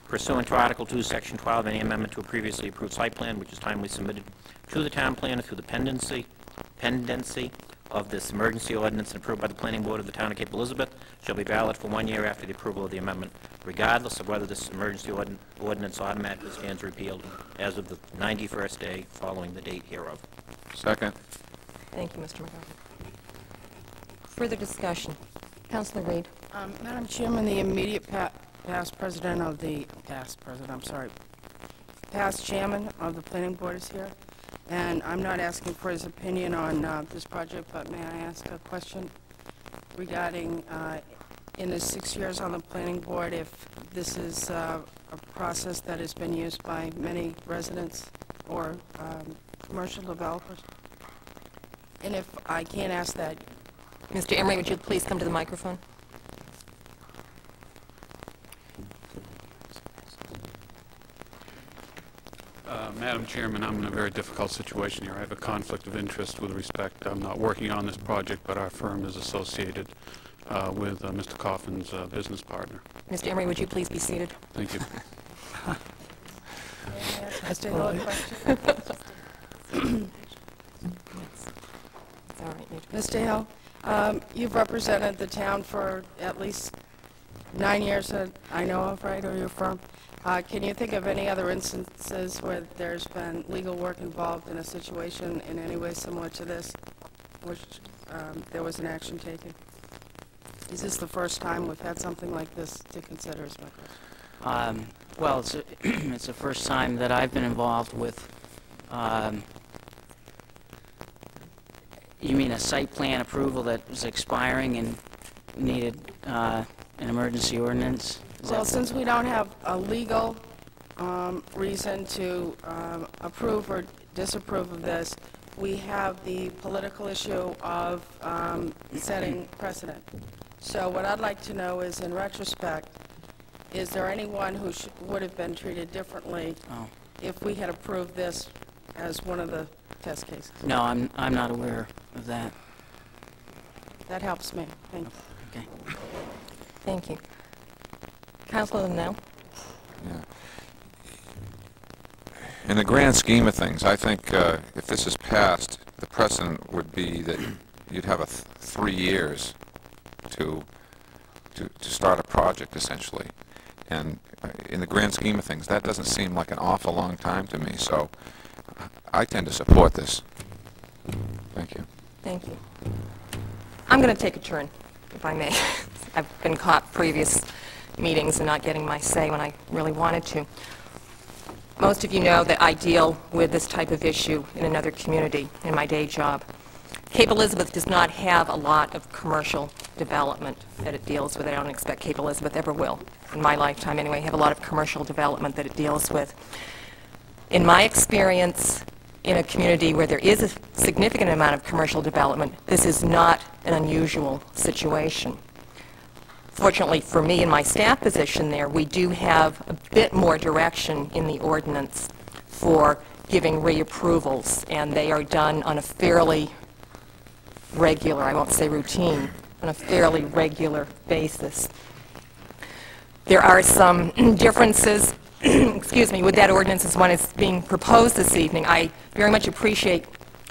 Pursuant to Article 2, Section 12, any amendment to a previously approved site plan which is timely submitted to the town planner through the pendency, pendency of this emergency ordinance and approved by the planning board of the town of Cape Elizabeth shall be valid for one year after the approval of the amendment, regardless of whether this emergency ordin- ordinance automatically stands repealed as of the 91st day following the date hereof. Second. Thank you, Mr. McGovern. Further discussion? Councilor Reed? Um, Madam Chairman, the immediate pa- past president of the, past president, I'm sorry, past chairman of the planning board is here, and I'm not asking for his opinion on uh, this project, but may I ask a question regarding, uh, in his six years on the planning board, if this is uh, a process that has been used by many residents or um, commercial developers? And if I can't ask that, Mr. Emery, would you please come to the microphone? Uh, Madam Chairman, I'm in a very difficult situation here. I have a conflict of interest with respect, I'm not working on this project, but our firm is associated uh, with uh, Mr. Coffin's uh, business partner. Mr. Emery, would you please be seated? Thank you. Mr. Hill, a question? It's all right, Major. Mr. Hill, um, you've represented the town for at least nine years that I know of, right, or your firm. Uh, Can you think of any other instances where there's been legal work involved in a situation in any way similar to this, which um, there was an action taken? Is this the first time we've had something like this to consider, is my question? Um, Well, it's, a- [CLEARS THROAT] it's the first time that I've been involved with, um, you mean a site plan approval that was expiring and needed uh, an emergency ordinance? Is Well, that- since we don't have a legal um, reason to um, approve or disapprove of this, we have the political issue of um, setting precedent. So what I'd like to know is, in retrospect, is there anyone who should- would have been treated differently Oh. if we had approved this as one of the test cases? No, I'm, I'm not aware of that. That helps me. Thank you. Okay. Thank you. Councilor Linnell? Yeah. In the grand scheme of things, I think uh, if this is passed, the precedent would be that you'd have a th- three years to, to, to start a project essentially. And uh, in the grand scheme of things, that doesn't seem like an awful long time to me, so I tend to support this. Thank you. Thank you. I'm going to take a turn, if I may. [LAUGHS] I've been caught previous meetings and not getting my say when I really wanted to. Most of you know that I deal with this type of issue in another community in my day job. Cape Elizabeth does not have a lot of commercial development that it deals with. I don't expect Cape Elizabeth ever will, in my lifetime anyway, have a lot of commercial development that it deals with. In my experience, in a community where there is a significant amount of commercial development, this is not an unusual situation. Fortunately for me in my staff position there, we do have a bit more direction in the ordinance for giving reapprovals, and they are done on a fairly regular, I won't say routine, on a fairly regular basis. There are some [CLEARS THROAT] differences, [CLEARS THROAT] excuse me, with that ordinance as one is being proposed this evening. I very much appreciate,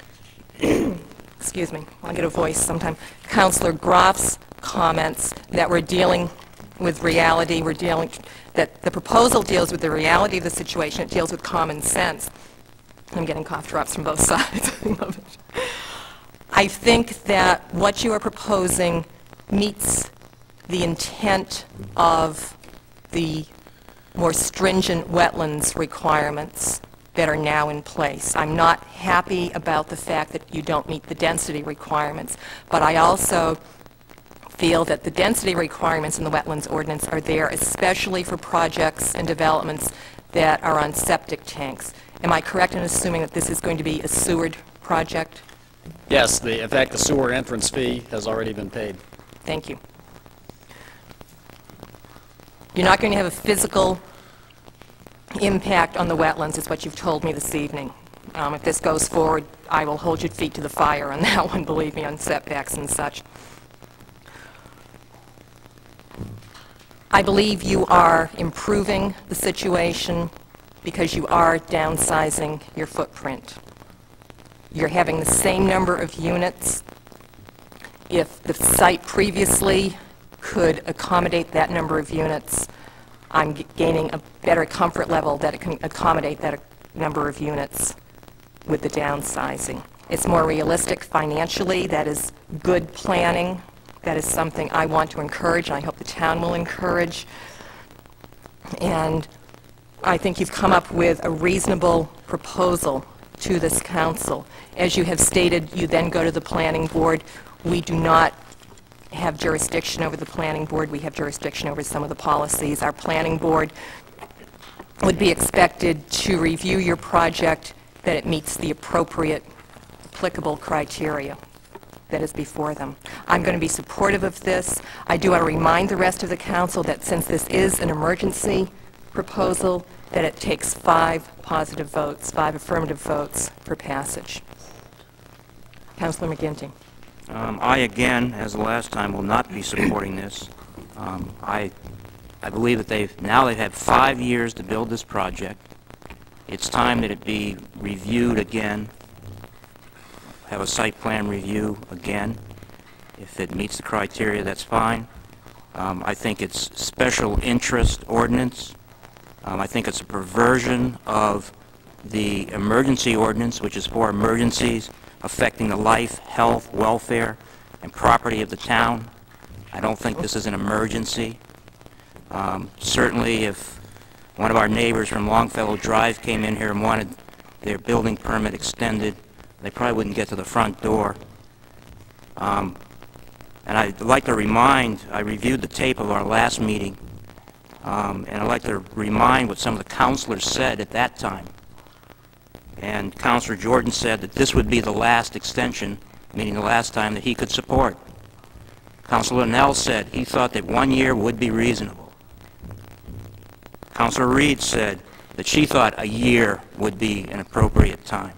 [CLEARS THROAT] excuse me, I'll get a voice sometime, Councilor Groff's comments that we're dealing with reality, we're dealing, that the proposal deals with the reality of the situation, it deals with common sense. I'm getting cough drops from both [LAUGHS] sides. I. I think that what you are proposing meets the intent of the more stringent wetlands requirements that are now in place. I'm not happy about the fact that you don't meet the density requirements, but I also feel that the density requirements in the wetlands ordinance are there especially for projects and developments that are on septic tanks. Am I correct in assuming that this is going to be a Seward project? Yes, the, in fact, the sewer entrance fee has already been paid. Thank you. You're not going to have a physical impact on the wetlands, is what you've told me this evening. Um, If this goes forward, I will hold your feet to the fire on [LAUGHS] that one, believe me, on setbacks and such. I believe you are improving the situation because you are downsizing your footprint. You're having the same number of units. If the site previously could accommodate that number of units, I'm gaining a better comfort level that it can accommodate that number of units with the downsizing. It's more realistic financially, that is good planning, that is something I want to encourage, and I hope the town will encourage. And I think you've come up with a reasonable proposal to this council. As you have stated, you then go to the planning board. We do not have jurisdiction over the planning board. We have jurisdiction over some of the policies. Our planning board would be expected to review your project, that it meets the appropriate applicable criteria that is before them. I'm going to be supportive of this. I do want to remind the rest of the council that since this is an emergency proposal, that it takes five positive votes, five affirmative votes for passage. Councilor McGinty. Um, I, again, as the last time, will not be supporting this. Um, I, I believe that they've, now they've had five years to build this project. It's time that it be reviewed again, have a site plan review again. If it meets the criteria, that's fine. Um, I think it's special interest ordinance. Um, I think it's a perversion of the emergency ordinance, which is for emergencies affecting the life, health, welfare, and property of the town. I don't think this is an emergency. Um, Certainly, if one of our neighbors from Longfellow Drive came in here and wanted their building permit extended, they probably wouldn't get to the front door. Um, And I'd like to remind, I reviewed the tape of our last meeting, um, and I'd like to remind what some of the councilors said at that time. And Councilor Jordan said that this would be the last extension, meaning the last time that he could support. Councilor Nell said he thought that one year would be reasonable. Councilor Reed said that she thought a year would be an appropriate time.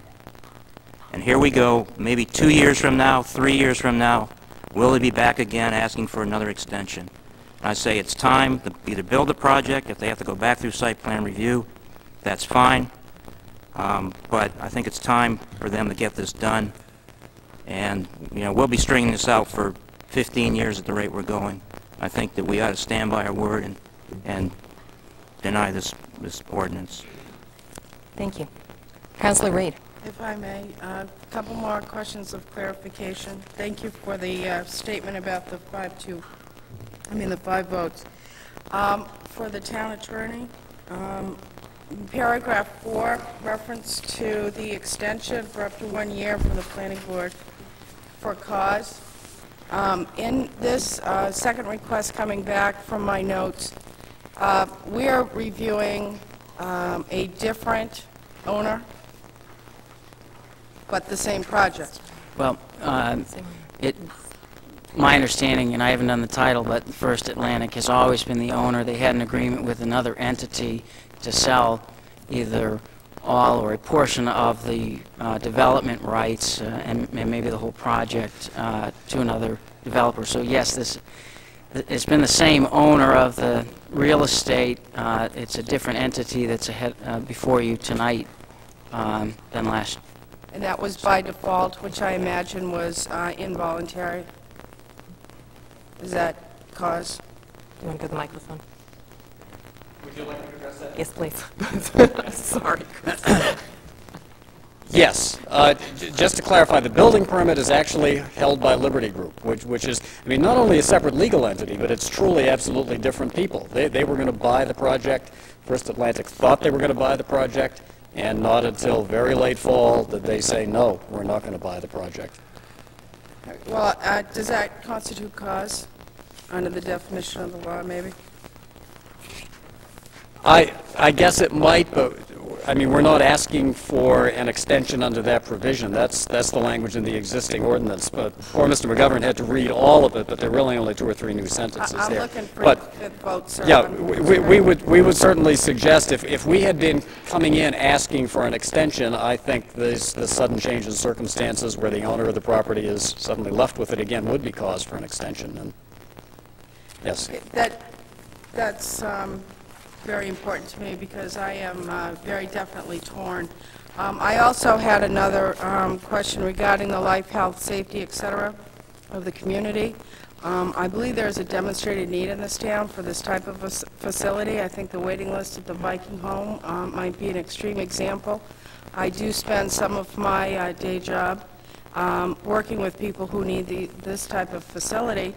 And here we go, maybe two years from now, three years from now, will they be back again asking for another extension? And I say it's time to either build the project, if they have to go back through site plan review, that's fine. Um, But I think it's time for them to get this done. And, you know, we'll be stringing this out for 15 years at the rate we're going. I think that we ought to stand by our word and, and deny this, this ordinance. Thank you. Councilor Reed. If I may, a couple more questions of clarification. Thank you for the uh, statement about the five-two, I mean, the five votes. Um, For the town attorney, um, paragraph four, reference to the extension for up to one year from the planning board for cause. Um, In this uh, second request coming back from my notes, uh, we are reviewing um, a different owner, but the same project. Well, um, it, my understanding, and I haven't done the title, but First Atlantic has always been the owner. They had an agreement with another entity to sell either all or a portion of the uh, development rights uh, and and maybe the whole project uh, to another developer. So yes, this, it's been the same owner of the real estate. Uh, It's a different entity that's ahead, uh, before you tonight um, than last And that was by default, which I imagine was uh, involuntary. Is that cause? Do you want to go to the microphone? Would you like to address that? Yes, please. [LAUGHS] Sorry, Chris. Yes. Uh, j- Just to clarify, the building permit is actually held by Liberty Group, which which is, I mean, not only a separate legal entity, but it's truly absolutely different people. They they were going to buy the project. First Atlantic thought they were going to buy the project, and not until very late fall did they say, no, we're not going to buy the project. Well, uh, does that constitute cause, under the definition of the law, maybe? I, I guess it might, but, I mean, we're not asking for an extension under that provision. That's, that's the language in the existing ordinance. But poor Mr. McGovern had to read all of it, but there are really only two or three new sentences I- I'm there. looking for But, the vote, sir. yeah, we, we- we would, we would certainly suggest, if, if we had been coming in asking for an extension, I think this, the sudden change in circumstances where the owner of the property is suddenly left with it again would be cause for an extension, and, yes. That, that's um, very important to me because I am uh, very definitely torn. Um, I also had another um, question regarding the life, health, safety, et cetera, of the community. Um, I believe there's a demonstrated need in this town for this type of fac- facility. I think the waiting list at the Viking Home um, might be an extreme example. I do spend some of my uh, day job um, working with people who need the- this type of facility,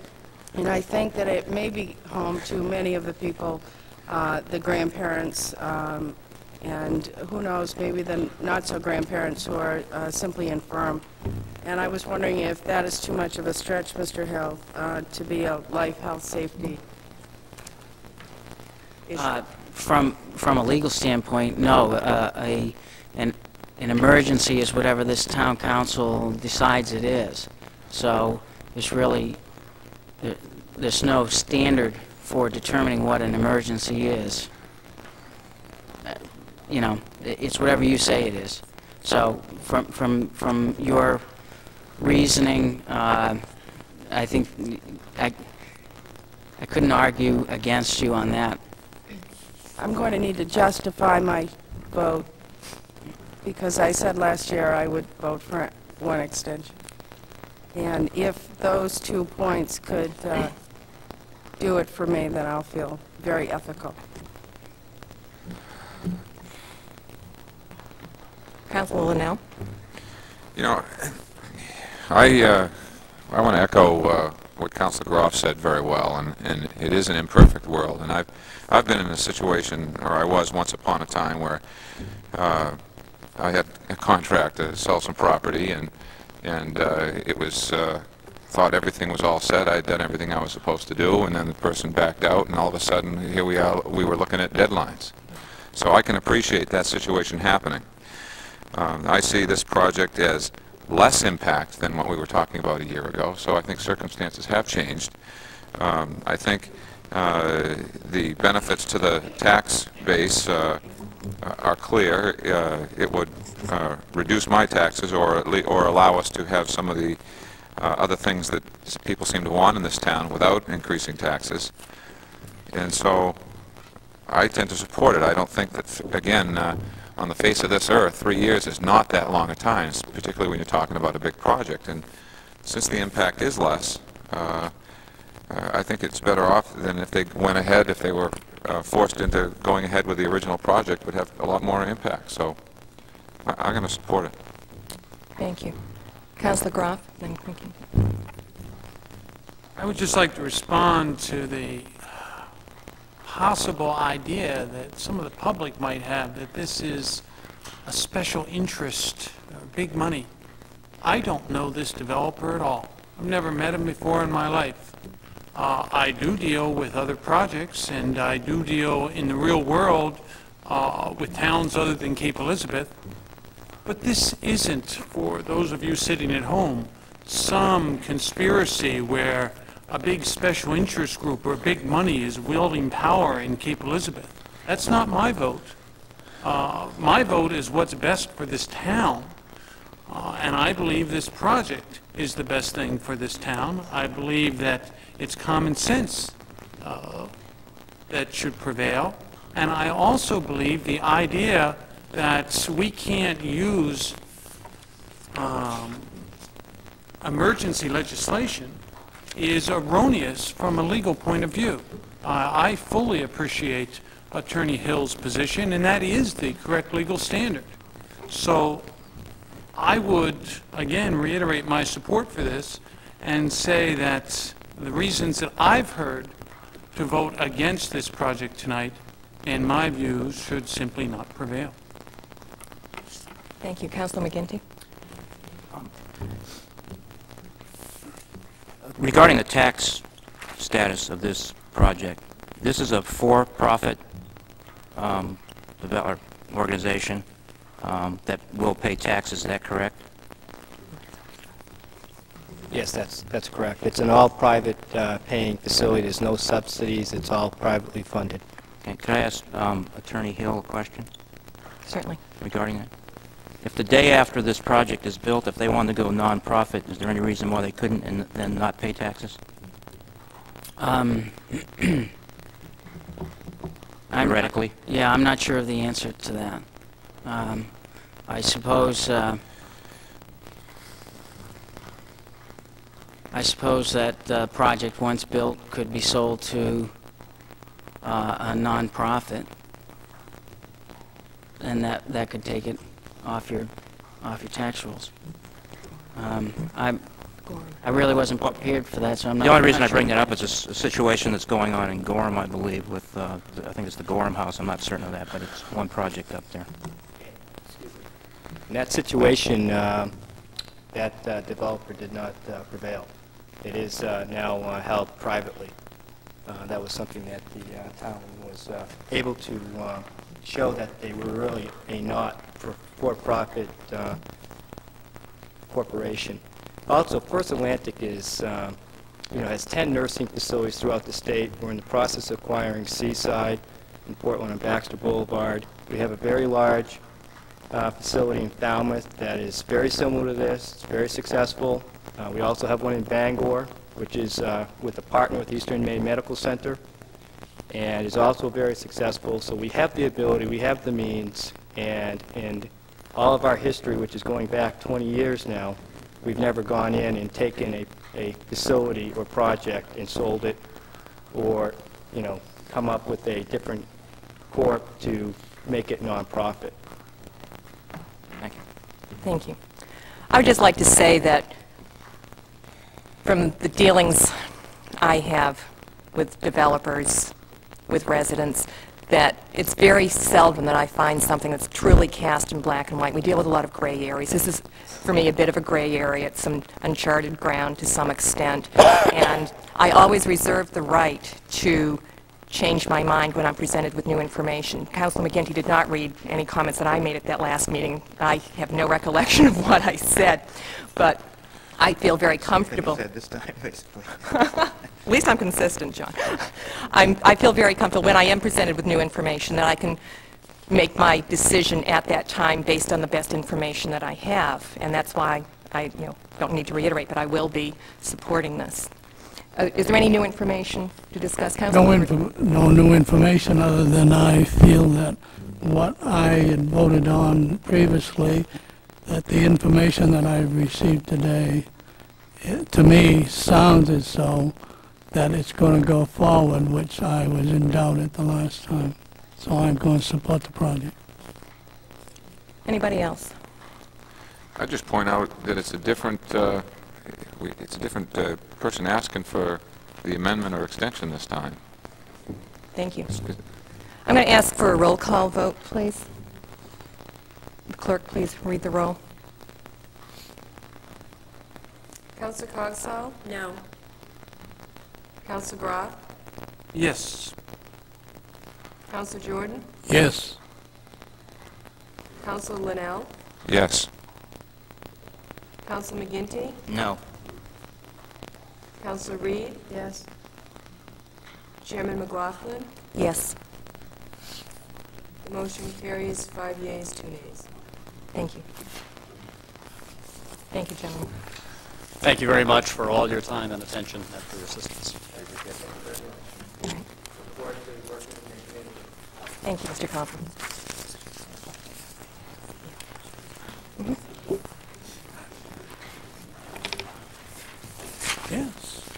and I think that it may be home to many of the people, uh, the grandparents, um, and who knows, maybe the not-so-grandparents who are uh, simply infirm. And I was wondering if that is too much of a stretch, Mr. Hill, uh, to be a life, health, safety issue. Uh, From, from a legal standpoint, no. Uh, A, an, an emergency is whatever this town council decides it is. So there's really, there- there's no standard for determining what an emergency is. You know, it's whatever you say it is. So from, from, from your reasoning, uh, I think, I, I couldn't argue against you on that. I'm going to need to justify my vote, because I said last year I would vote for one extension. And if those two points could uh, do it for me, then I'll feel very ethical. Councilor Linnell? You know, I, uh, I want to echo uh, what Councilor Groff said very well, and, and it is an imperfect world. And I've, I've been in a situation, or I was once upon a time, where uh, I had a contract to sell some property, and, and uh, it was, uh, thought everything was all set, I had done everything I was supposed to do, and then the person backed out, and all of a sudden, here we are, we were looking at deadlines. So I can appreciate that situation happening. Um, I see this project as less impact than what we were talking about a year ago, so I think circumstances have changed. Um, I think uh, the benefits to the tax base uh, are clear. Uh, It would uh, reduce my taxes or or allow us to have some of the uh, other things that people seem to want in this town without increasing taxes. And so I tend to support it. I don't think that, again, uh, on the face of this earth, three years is not that long a time, particularly when you're talking about a big project. And since the impact is less, uh, uh, I think it's better off than if they went ahead, if they were uh, forced into going ahead with the original project, would have a lot more impact. So I- I'm going to support it. Thank you. Councilor Groff? Then thank. I would just like to respond to the possible idea that some of the public might have that this is a special interest, uh, big money. I don't know this developer at all. I've never met him before in my life. Uh, I do deal with other projects, and I do deal in the real world uh, with towns other than Cape Elizabeth. But this isn't, for those of you sitting at home, some conspiracy where a big special interest group or big money is wielding power in Cape Elizabeth. That's not my vote. Uh, My vote is what's best for this town. Uh, And I believe this project is the best thing for this town. I believe that it's common sense uh, that should prevail. And I also believe the idea that we can't use um, emergency legislation is erroneous from a legal point of view. Uh, I fully appreciate Attorney Hill's position, and that is the correct legal standard. So I would, again, reiterate my support for this and say that the reasons that I've heard to vote against this project tonight, in my view, should simply not prevail. Thank you. Councilor McGinty? Regarding the tax status of this project, this is a for-profit um, organization um, that will pay taxes, is that correct? Yes, that's, that's correct. It's an all-private uh, paying facility. There's no subsidies. It's all privately funded. Okay, Could I ask um, Attorney Hill a question Certainly. regarding that? If the day after this project is built, if they wanted to go nonprofit, is there any reason why they couldn't and then not pay taxes? Um, [CLEARS THROAT] I'm- Theoretically? Yeah, I'm not sure of the answer to that. Um, I suppose, uh, I suppose that uh project, once built, could be sold to uh, a nonprofit, and that, that could take it off your, off your tax rolls. Um, I, I really wasn't prepared for that, so I'm not... The only reason not I bring that up is a s- a situation that's going on in Gorham, I believe, with, uh, the- I think it's the Gorham House, I'm not certain of that, but it's one project up there. In that situation, uh, that uh, developer did not uh, prevail. It is uh, now uh, held privately. Uh, That was something that the uh, town was uh, able to uh, show that they were really a not-for-profit uh, corporation. Also, First Atlantic is, uh, you know, has 10 nursing facilities throughout the state. We're in the process of acquiring Seaside in Portland and Baxter Boulevard. We have a very large uh, facility in Falmouth that is very similar to this. It's very successful. Uh, We also have one in Bangor, which is uh, with a partner with Eastern Maine Medical Center, and is also very successful. So we have the ability, we have the means, and in all of our history, which is going back 20 years now, we've never gone in and taken a, a facility or project and sold it, or, you know, come up with a different corp to make it nonprofit. Thank you. Thank you. I would just like to say that from the dealings I have with developers, with residents, that it's very seldom that I find something that's truly cast in black and white. We deal with a lot of gray areas. This is, for me, a bit of a gray area. It's some uncharted ground to some extent. And I always reserve the right to change my mind when I'm presented with new information. Councilor McGinty did not read any comments that I made at that last meeting. I have no recollection of what I said, but I feel very comfortable. said this time, basically. [LAUGHS] At least I'm consistent, John. I'm, I feel very comfortable when I am presented with new information that I can make my decision at that time based on the best information that I have. And that's why I, you know, don't need to reiterate, but I will be supporting this. Uh, Is there any new information to discuss, No, Councilor? no new information other than I feel that what I had voted on previously, that the information that I've received today, eh, to me, sounds as though that it's going to go forward, which I was in doubt at the last time. So I'm going to support the project. Anybody else? I'd just point out that it's a different, uh, we- it's a different uh, person asking for the amendment or extension this time. Thank you. I'm going to ask for a roll call vote, please. Clerk, please read the roll. Councilor Cogswell? No. Councilor Groff? Yes. Councilor Jordan? Yes. Councilor Linnell? Yes. Councilor McGinty? No. Councilor Reed? Yes. Chairman McLaughlin? Yes. The motion carries five yeas, two nays. Thank you. Thank you, gentlemen. Thank you very much for all your time and attention and for your assistance. Thank you, Mr. Coffin. Mm-hmm. Yes.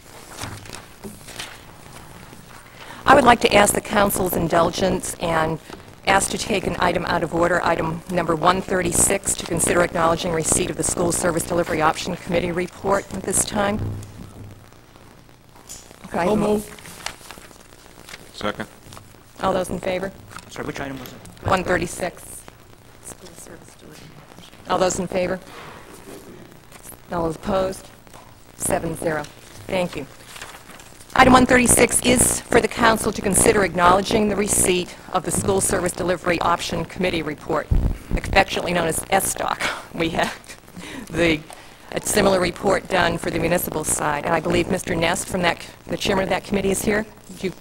I would like to ask the council's indulgence and ask to take an item out of order, item number 136, to consider acknowledging receipt of the School Service Delivery Option Committee report at this time. Okay, So moved. Second? All those in favor? Sorry, which item was it? 136. School Service Delivery. All those in favor? All those opposed? Seven zero. Thank you. Item 136 is for the council to consider acknowledging the receipt of the School Service Delivery Option Committee report, affectionately known as SDOC. We had the, a similar report done for the municipal side, and I believe Mr. Ness from that, the chairman of that committee is here. You-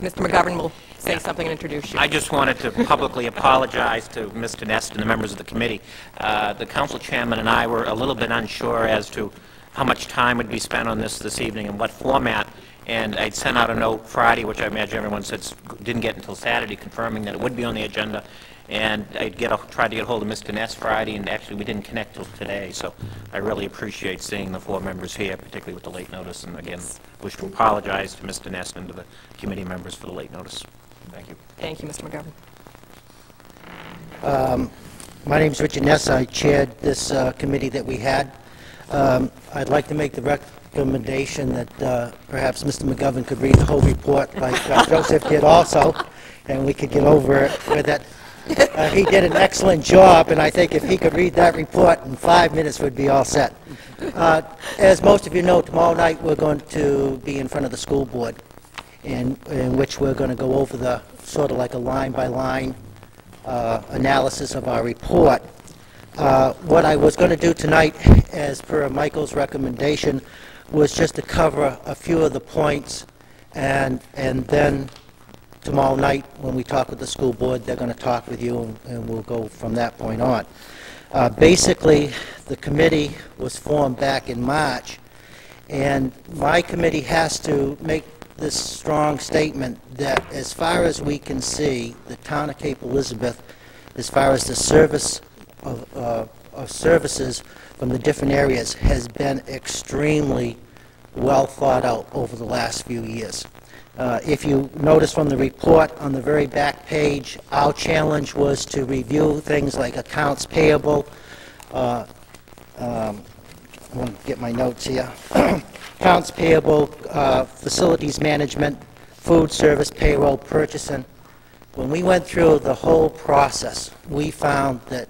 Mr. McGovern will say something and introduce you. I just wanted to publicly apologize to Mr. Ness and the members of the committee. Uh, The council chairman and I were a little bit unsure as to how much time would be spent on this this evening and what format, and I'd sent out a note Friday, which I imagine everyone said didn't get until Saturday, confirming that it would be on the agenda, and I'd get, a- tried to get hold of Mr. Ness Friday, and actually, we didn't connect till today, so I really appreciate seeing the four members here, particularly with the late notice, and again, wish to apologize to Mr. Ness and to the committee members for the late notice. Thank you. Thank you, Mr. McGovern. Um, My is Richard Ness. I chaired this uh, committee that we had. Um, I'd like to make the recommendation that uh, perhaps Mr. McGovern could read the whole report like uh, [LAUGHS] Joseph did also, and we could get over it with it. Uh, He did an excellent job, and I think if he could read that report in five minutes, we'd be all set. Uh, As most of you know, tomorrow night, we're going to be in front of the school board, in in which we're going to go over the, sort of like a line-by-line uh, analysis of our report. Uh, What I was going to do tonight, as per Michael's recommendation, was just to cover a few of the points, and, and then tomorrow night, when we talk with the school board, they're going to talk with you, and- and we'll go from that point on. Uh, Basically, the committee was formed back in March, and my committee has to make this strong statement that as far as we can see, the town of Cape Elizabeth, as far as the service of, uh, of services from the different areas, has been extremely well thought out over the last few years. Uh, If you notice from the report on the very back page, our challenge was to review things like accounts payable, uh, um, I want to get my notes here. [CLEARS THROAT] Accounts payable, uh, facilities management, food service, payroll, purchasing. When we went through the whole process, we found that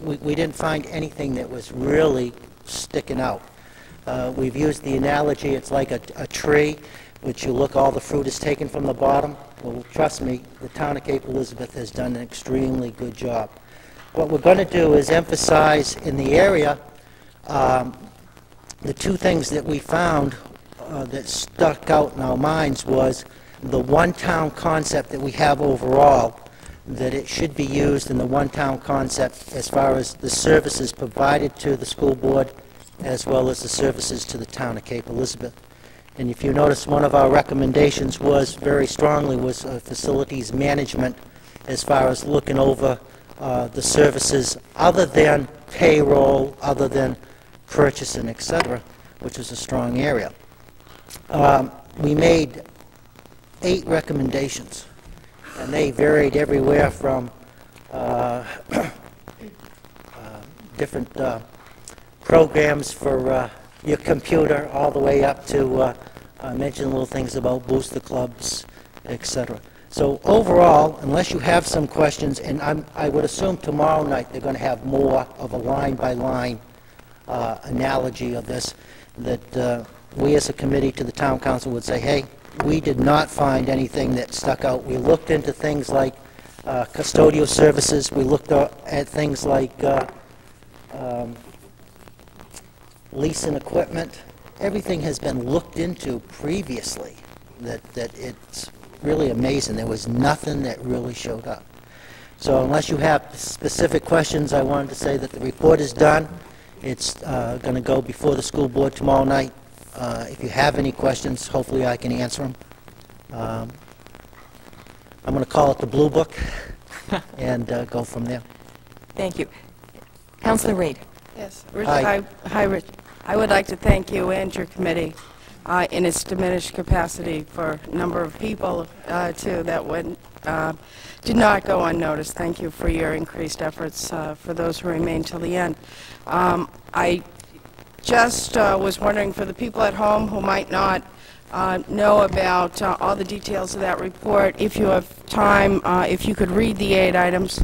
we we didn't find anything that was really sticking out. Uh, We've used the analogy, it's like a a tree, which you look, all the fruit is taken from the bottom. Well, trust me, the town of Cape Elizabeth has done an extremely good job. What we're going to do is emphasize in the area, um, the two things that we found uh, that stuck out in our minds was the one-town concept that we have overall, that it should be used in the one-town concept as far as the services provided to the school board, as well as the services to the town of Cape Elizabeth. And if you notice, one of our recommendations was, very strongly, was uh, facilities management, as far as looking over uh, the services other than payroll, other than purchasing, et cetera, which is a strong area. Um, We made eight recommendations, and they varied everywhere from uh, [CLEARS THROAT] uh, different uh, programs for uh, your computer, all the way up to, I mentioned little things about booster clubs, etc. So overall, unless you have some questions, and I'm, I would assume tomorrow night they're going to have more of a line-by-line uh, analogy of this, that uh, we as a committee to the town council would say, hey, we did not find anything that stuck out. We looked into things like uh, custodial services, we looked uh, at things like uh, um, leasing equipment. Everything has been looked into previously, that, that it's really amazing. There was nothing that really showed up. So unless you have specific questions, I wanted to say that the report is done. It's going to go before the school board tomorrow night. Uh, If you have any questions, hopefully I can answer them. Um, I'm going to call it the Blue Book [LAUGHS] and uh, go from there. Thank you. Councilor Reid. Yes, Rich, Hi. I, hi, Rich. I would like to thank you and your committee uh, in its diminished capacity for a number of people, uh, too, that would, uh, did not go unnoticed. Thank you for your increased efforts uh, for those who remain till the end. Um, I just uh, was wondering, for the people at home who might not uh, know about uh, all the details of that report, if you have time, uh, if you could read the eight items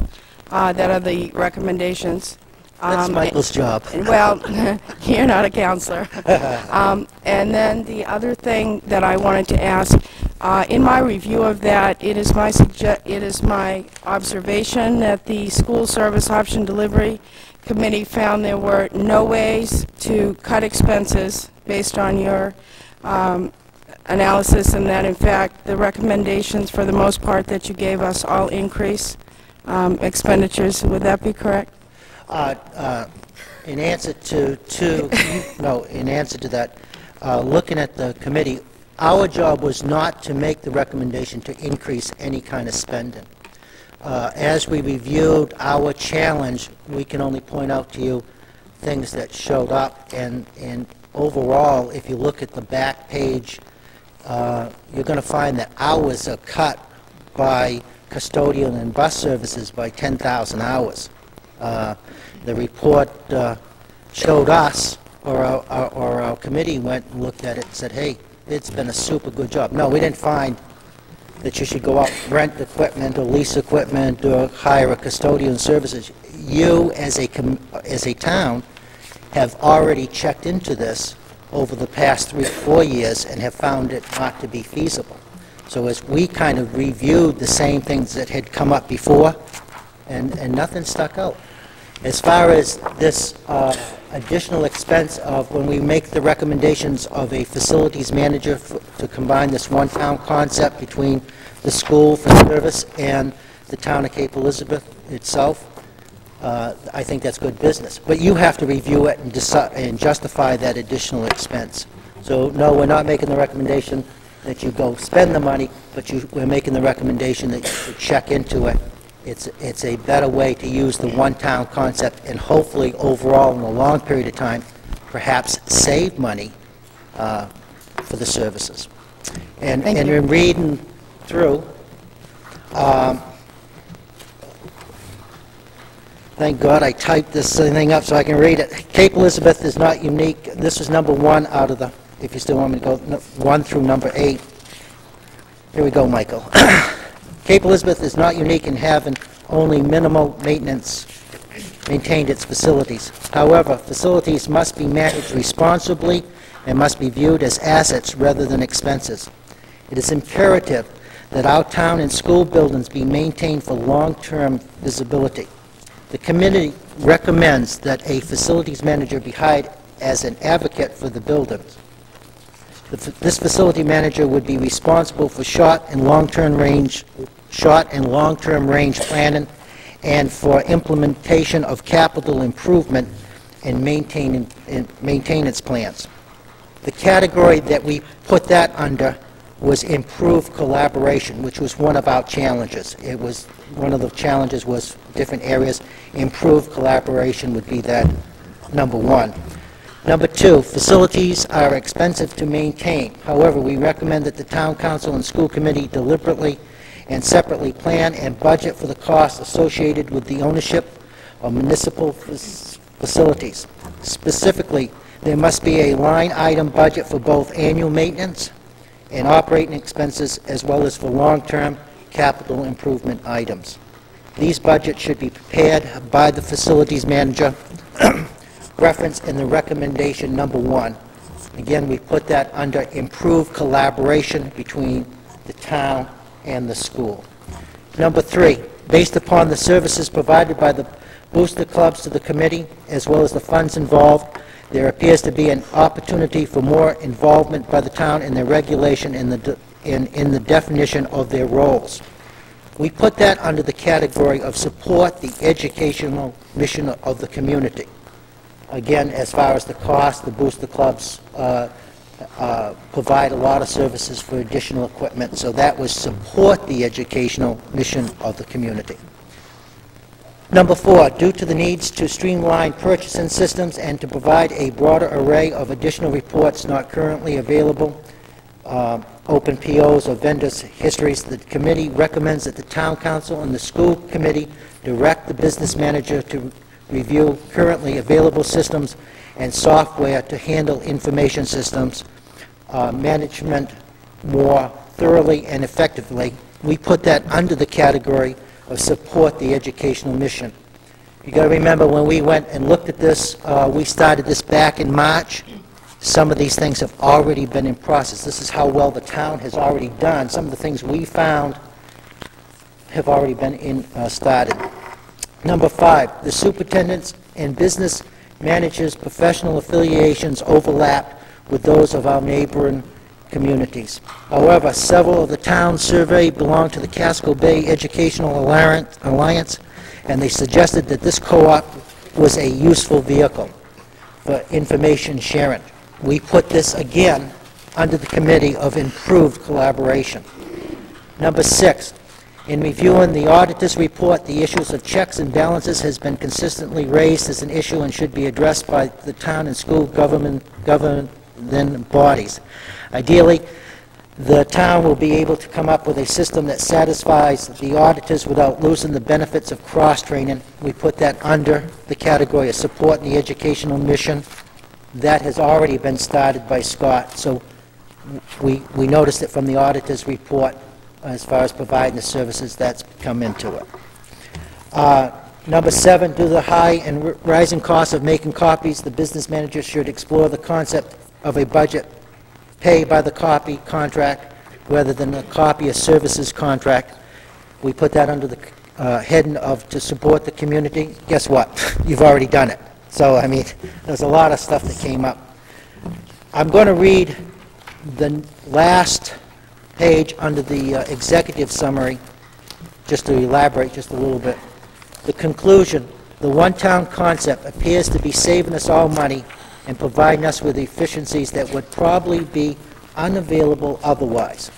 uh, that are the recommendations. That's Um, Michael's job. [LAUGHS] Well, [LAUGHS] you're not a councilor. [LAUGHS] Um, And then the other thing that I wanted to ask, uh, in my review of that, it is my it is my observation that the School Service Option Delivery Committee found there were no ways to cut expenses based on your um, analysis, and that in fact, the recommendations, for the most part, that you gave us all increase um, expenditures. Would that be correct? Uh, uh, In answer to, to, no, in answer to that, uh, looking at the committee, our job was not to make the recommendation to increase any kind of spending. Uh, As we reviewed our challenge, we can only point out to you things that showed up, and, and overall, if you look at the back page, uh, you're going to find that hours are cut by custodial and bus services by 10,000 hours. Uh, The report uh, showed us, or our, our- or our committee went and looked at it and said, hey, it's been a super good job. No, we didn't find that you should go out, rent equipment, or lease equipment, or hire a custodian services. You, as a, as a town, have already checked into this over the past three, four years and have found it not to be feasible. So as we kind of reviewed the same things that had come up before, and, and nothing stuck out. As far as this uh, additional expense of when we make the recommendations of a facilities manager to combine this one-town concept between the school for service and the town of Cape Elizabeth itself, uh, I think that's good business. But you have to review it and and justify that additional expense. So, no, we're not making the recommendation that you go spend the money, but you, we're making the recommendation that you check into it. It's, it's a better way to use the one-town concept, and hopefully, overall, in a long period of time, perhaps save money uh, for the services. And, Thank and you. in reading through, um, Thank God I typed this thing up so I can read it. Cape Elizabeth is not unique. This is number one out of the, if you still want me to go, one through number eight. Here we go, Michael. [CLEARS THROAT] Cape Elizabeth is not unique in having only minimal maintenance maintained its facilities. However, facilities must be managed responsibly and must be viewed as assets rather than expenses. It is imperative that our town and school buildings be maintained for long-term visibility. The committee recommends that a facilities manager be hired as an advocate for the buildings. The This facility manager would be responsible for short and long-term range, short and long-term range planning and for implementation of capital improvement and maintaining, and maintenance plans. The category that we put that under was improved collaboration, which was one of our challenges. It was, one of the challenges was different areas. Improved collaboration would be that number one. Number two, facilities are expensive to maintain. However, we recommend that the town council and school committee deliberately and separately plan and budget for the costs associated with the ownership of municipal fac- facilities. Specifically, there must be a line item budget for both annual maintenance and operating expenses, as well as for long-term capital improvement items. These budgets should be prepared by the facilities manager, [CLEARS THROAT] referenced in the recommendation number one. Again, we put that under improved collaboration between the town and the school. Number three, based upon the services provided by the booster clubs to the committee, as well as the funds involved, there appears to be an opportunity for more involvement by the town in the regulation and the, in, in the definition of their roles. We put that under the category of support the educational mission of the community. Again, as far as the cost, the booster clubs uh, uh, provide a lot of services for additional equipment, so that was support the educational mission of the community. Number four, due to the needs to streamline purchasing systems and to provide a broader array of additional reports not currently available, uh, open POs or vendors' histories, the committee recommends that the town council and the school committee direct the business manager to review currently available systems and software to handle information systems uh, management more thoroughly and effectively. We put that under the category of support the educational mission. You got to remember, when we went and looked at this, uh, we started this back in March. Some of these things have already been in process. This is how well the town has already done. Some of the things we found have already been in, uh, started. Number five, the superintendent's and business managers' professional affiliations overlap with those of our neighboring communities. However, several of the towns surveyed belong to the Casco Bay Educational Alliance, and they suggested that this co-op was a useful vehicle for information sharing. We put this again under the Committee of Improved Collaboration. Number six, in reviewing the auditor's report, the issues of checks and balances has been consistently raised as an issue and should be addressed by the town and school government, government bodies. Ideally, the town will be able to come up with a system that satisfies the auditors without losing the benefits of cross-training. We put that under the category of support supporting the educational mission. That has already been started by Scott, so we, we noticed it from the auditor's report as far as providing the services that's come into it. Uh, Number seven, due to the high and rising cost of making copies, the business manager should explore the concept of a budget pay by the copy contract rather than a copy of services contract. We put that under the uh, heading of to support the community. Guess what? [LAUGHS] You've already done it. So, I mean, [LAUGHS] there's a lot of stuff that came up. I'm going to read the last page under the uh, executive summary, just to elaborate just a little bit. The conclusion, the one-town concept appears to be saving us all money and providing us with efficiencies that would probably be unavailable otherwise.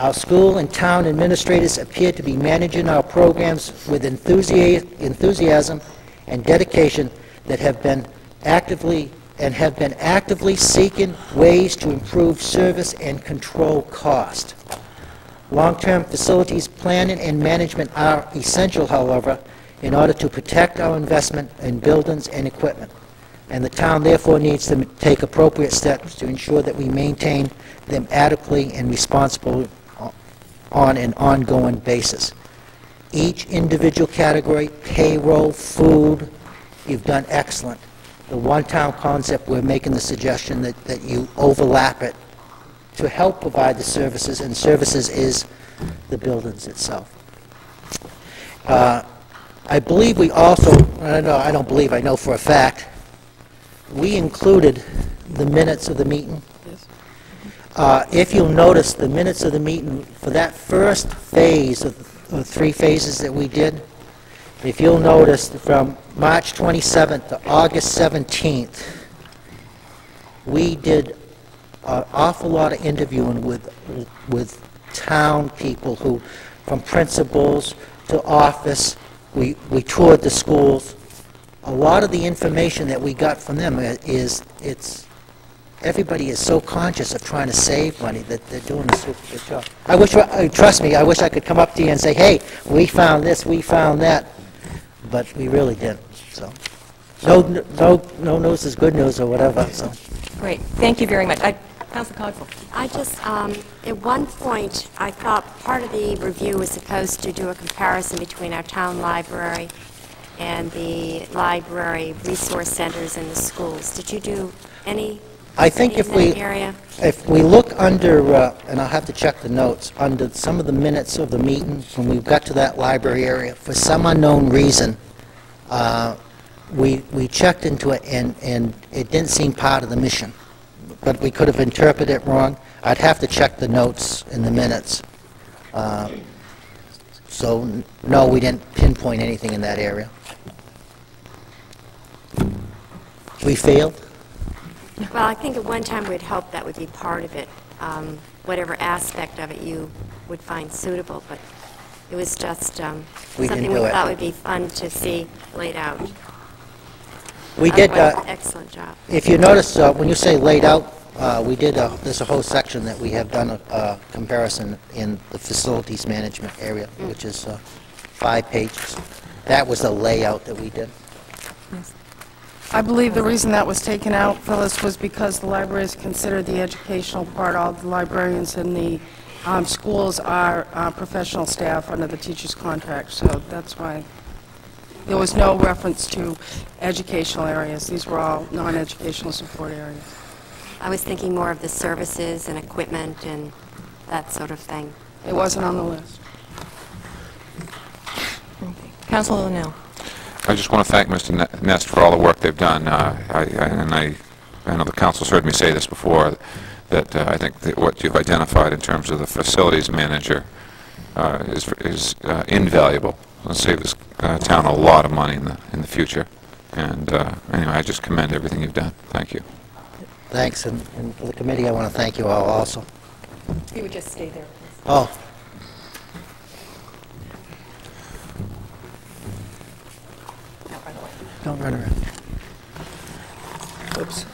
Our school and town administrators appear to be managing our programs with enthusi- enthusiasm and dedication that have been actively and have been actively seeking ways to improve service and control cost. Long-term facilities planning and management are essential, however, in order to protect our investment in buildings and equipment. And the town therefore needs to take appropriate steps to ensure that we maintain them adequately and responsibly on an ongoing basis. Each individual category, payroll, food, you've done excellent. The one-town concept, we're making the suggestion that, that you overlap it to help provide the services, and services is the buildings itself. Uh, I believe we also, I don't know, I don't believe, I know for a fact, we included the minutes of the meeting. Uh, If you'll notice, the minutes of the meeting, for that first phase of the three phases that we did, if you'll notice, from March 27th to August 17th, we did an awful lot of interviewing with, with town people who, from principals to office, we, we toured the schools. A lot of the information that we got from them is, it's, everybody is so conscious of trying to save money that they're doing a super good job. I wish, uh, trust me, I wish I could come up to you and say, hey, we found this, we found that, but we really didn't, so. No, no, no news is good news or whatever, so. Great, thank you very much. I- Council Cogswell. I just, um, at one point, I thought part of the review was supposed to do a comparison between our town library and the library resource centers in the schools. Did you do any I think if we, area? if we look under, uh, and I'll have to check the notes, under some of the minutes of the meeting, when we got to that library area, for some unknown reason, uh, we, we checked into it and, and it didn't seem part of the mission. But we could have interpreted it wrong. I'd have to check the notes in the minutes. Uh, So, no, we didn't pinpoint anything in that area. We failed? Well, I think at one time we'd hoped that would be part of it, um, whatever aspect of it you would find suitable, but It was just um, We something do we it. thought would be fun to see laid out. We did, Otherwise, uh, Excellent job. If you notice, uh, when you say laid out, uh, we did, uh, there's a whole section that we have done a uh, comparison in the facilities management area, which is uh, five pages. That was the layout that we did. I believe the reason that was taken out, Phyllis, was because the library is considered the educational part. All the librarians in the um, schools are uh, professional staff under the teacher's contract, so that's why there was no reference to educational areas. These were all non-educational support areas. I was thinking more of the services and equipment and that sort of thing. It wasn't on the list. Councilor Linnell. I just want to thank Mr. Ness for all the work they've done. Uh, I- I- And I, I know the council's heard me say this before, that uh, I think that what you've identified in terms of the facilities manager uh, is is uh, invaluable. It'll save this uh, town a lot of money in the, in the future. And uh, anyway, I just commend everything you've done. Thank you. Thanks, and and for the committee, I want to thank you all also. You would just stay there, please. Oh, Don't run away. Don't run around. Oops.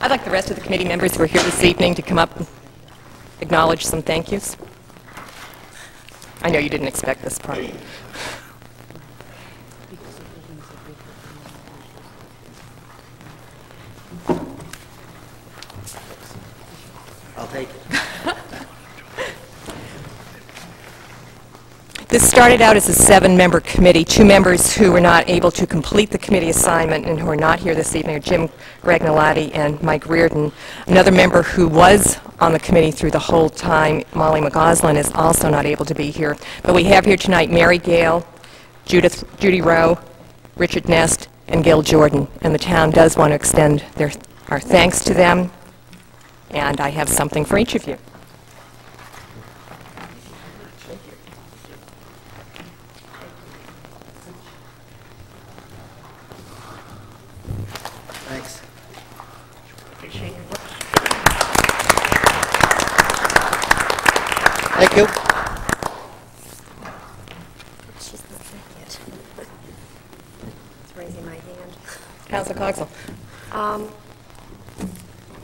I'd like the rest of the committee members who are here this evening to come up and acknowledge some thank yous. I know you didn't expect this part. I'll take it. This started out as a seven-member committee. Two members who were not able to complete the committee assignment and who are not here this evening are Jim Gragnolati and Mike Reardon. Another member who was on the committee through the whole time, Molly McGoslin, is also not able to be here. But we have here tonight Mary Gale, Judith, Judy Rowe, Richard Ness, and Gil Jordan. And the town does want to extend their, our thanks to them, and I have something for each of you. Thanks. Thank you. It's raising my hand. Councilor Cogswell. Um,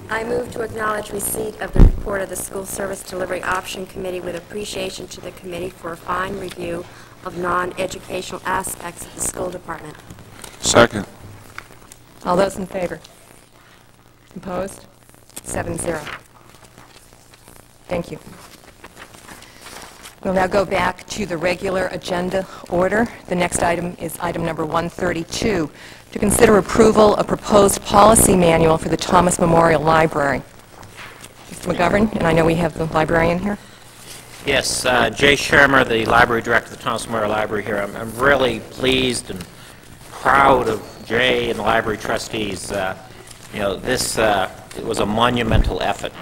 I move to acknowledge receipt of the report of the School Service Delivery Option Committee with appreciation to the committee for a fine review of non-educational aspects of the school department. Second. All those in favor? Opposed? Seven zero. Thank you. We'll now go back to the regular agenda order. The next item is item number 132, to consider approval of proposed policy manual for the Thomas Memorial Library. Mr. McGovern, and I know we have the librarian here. Yes, uh, Jay Scherma, the library director of the Thomas Memorial Library here. I'm I'm really pleased and proud of Jay and the library trustees. Uh, You know, this, uh, it was a monumental effort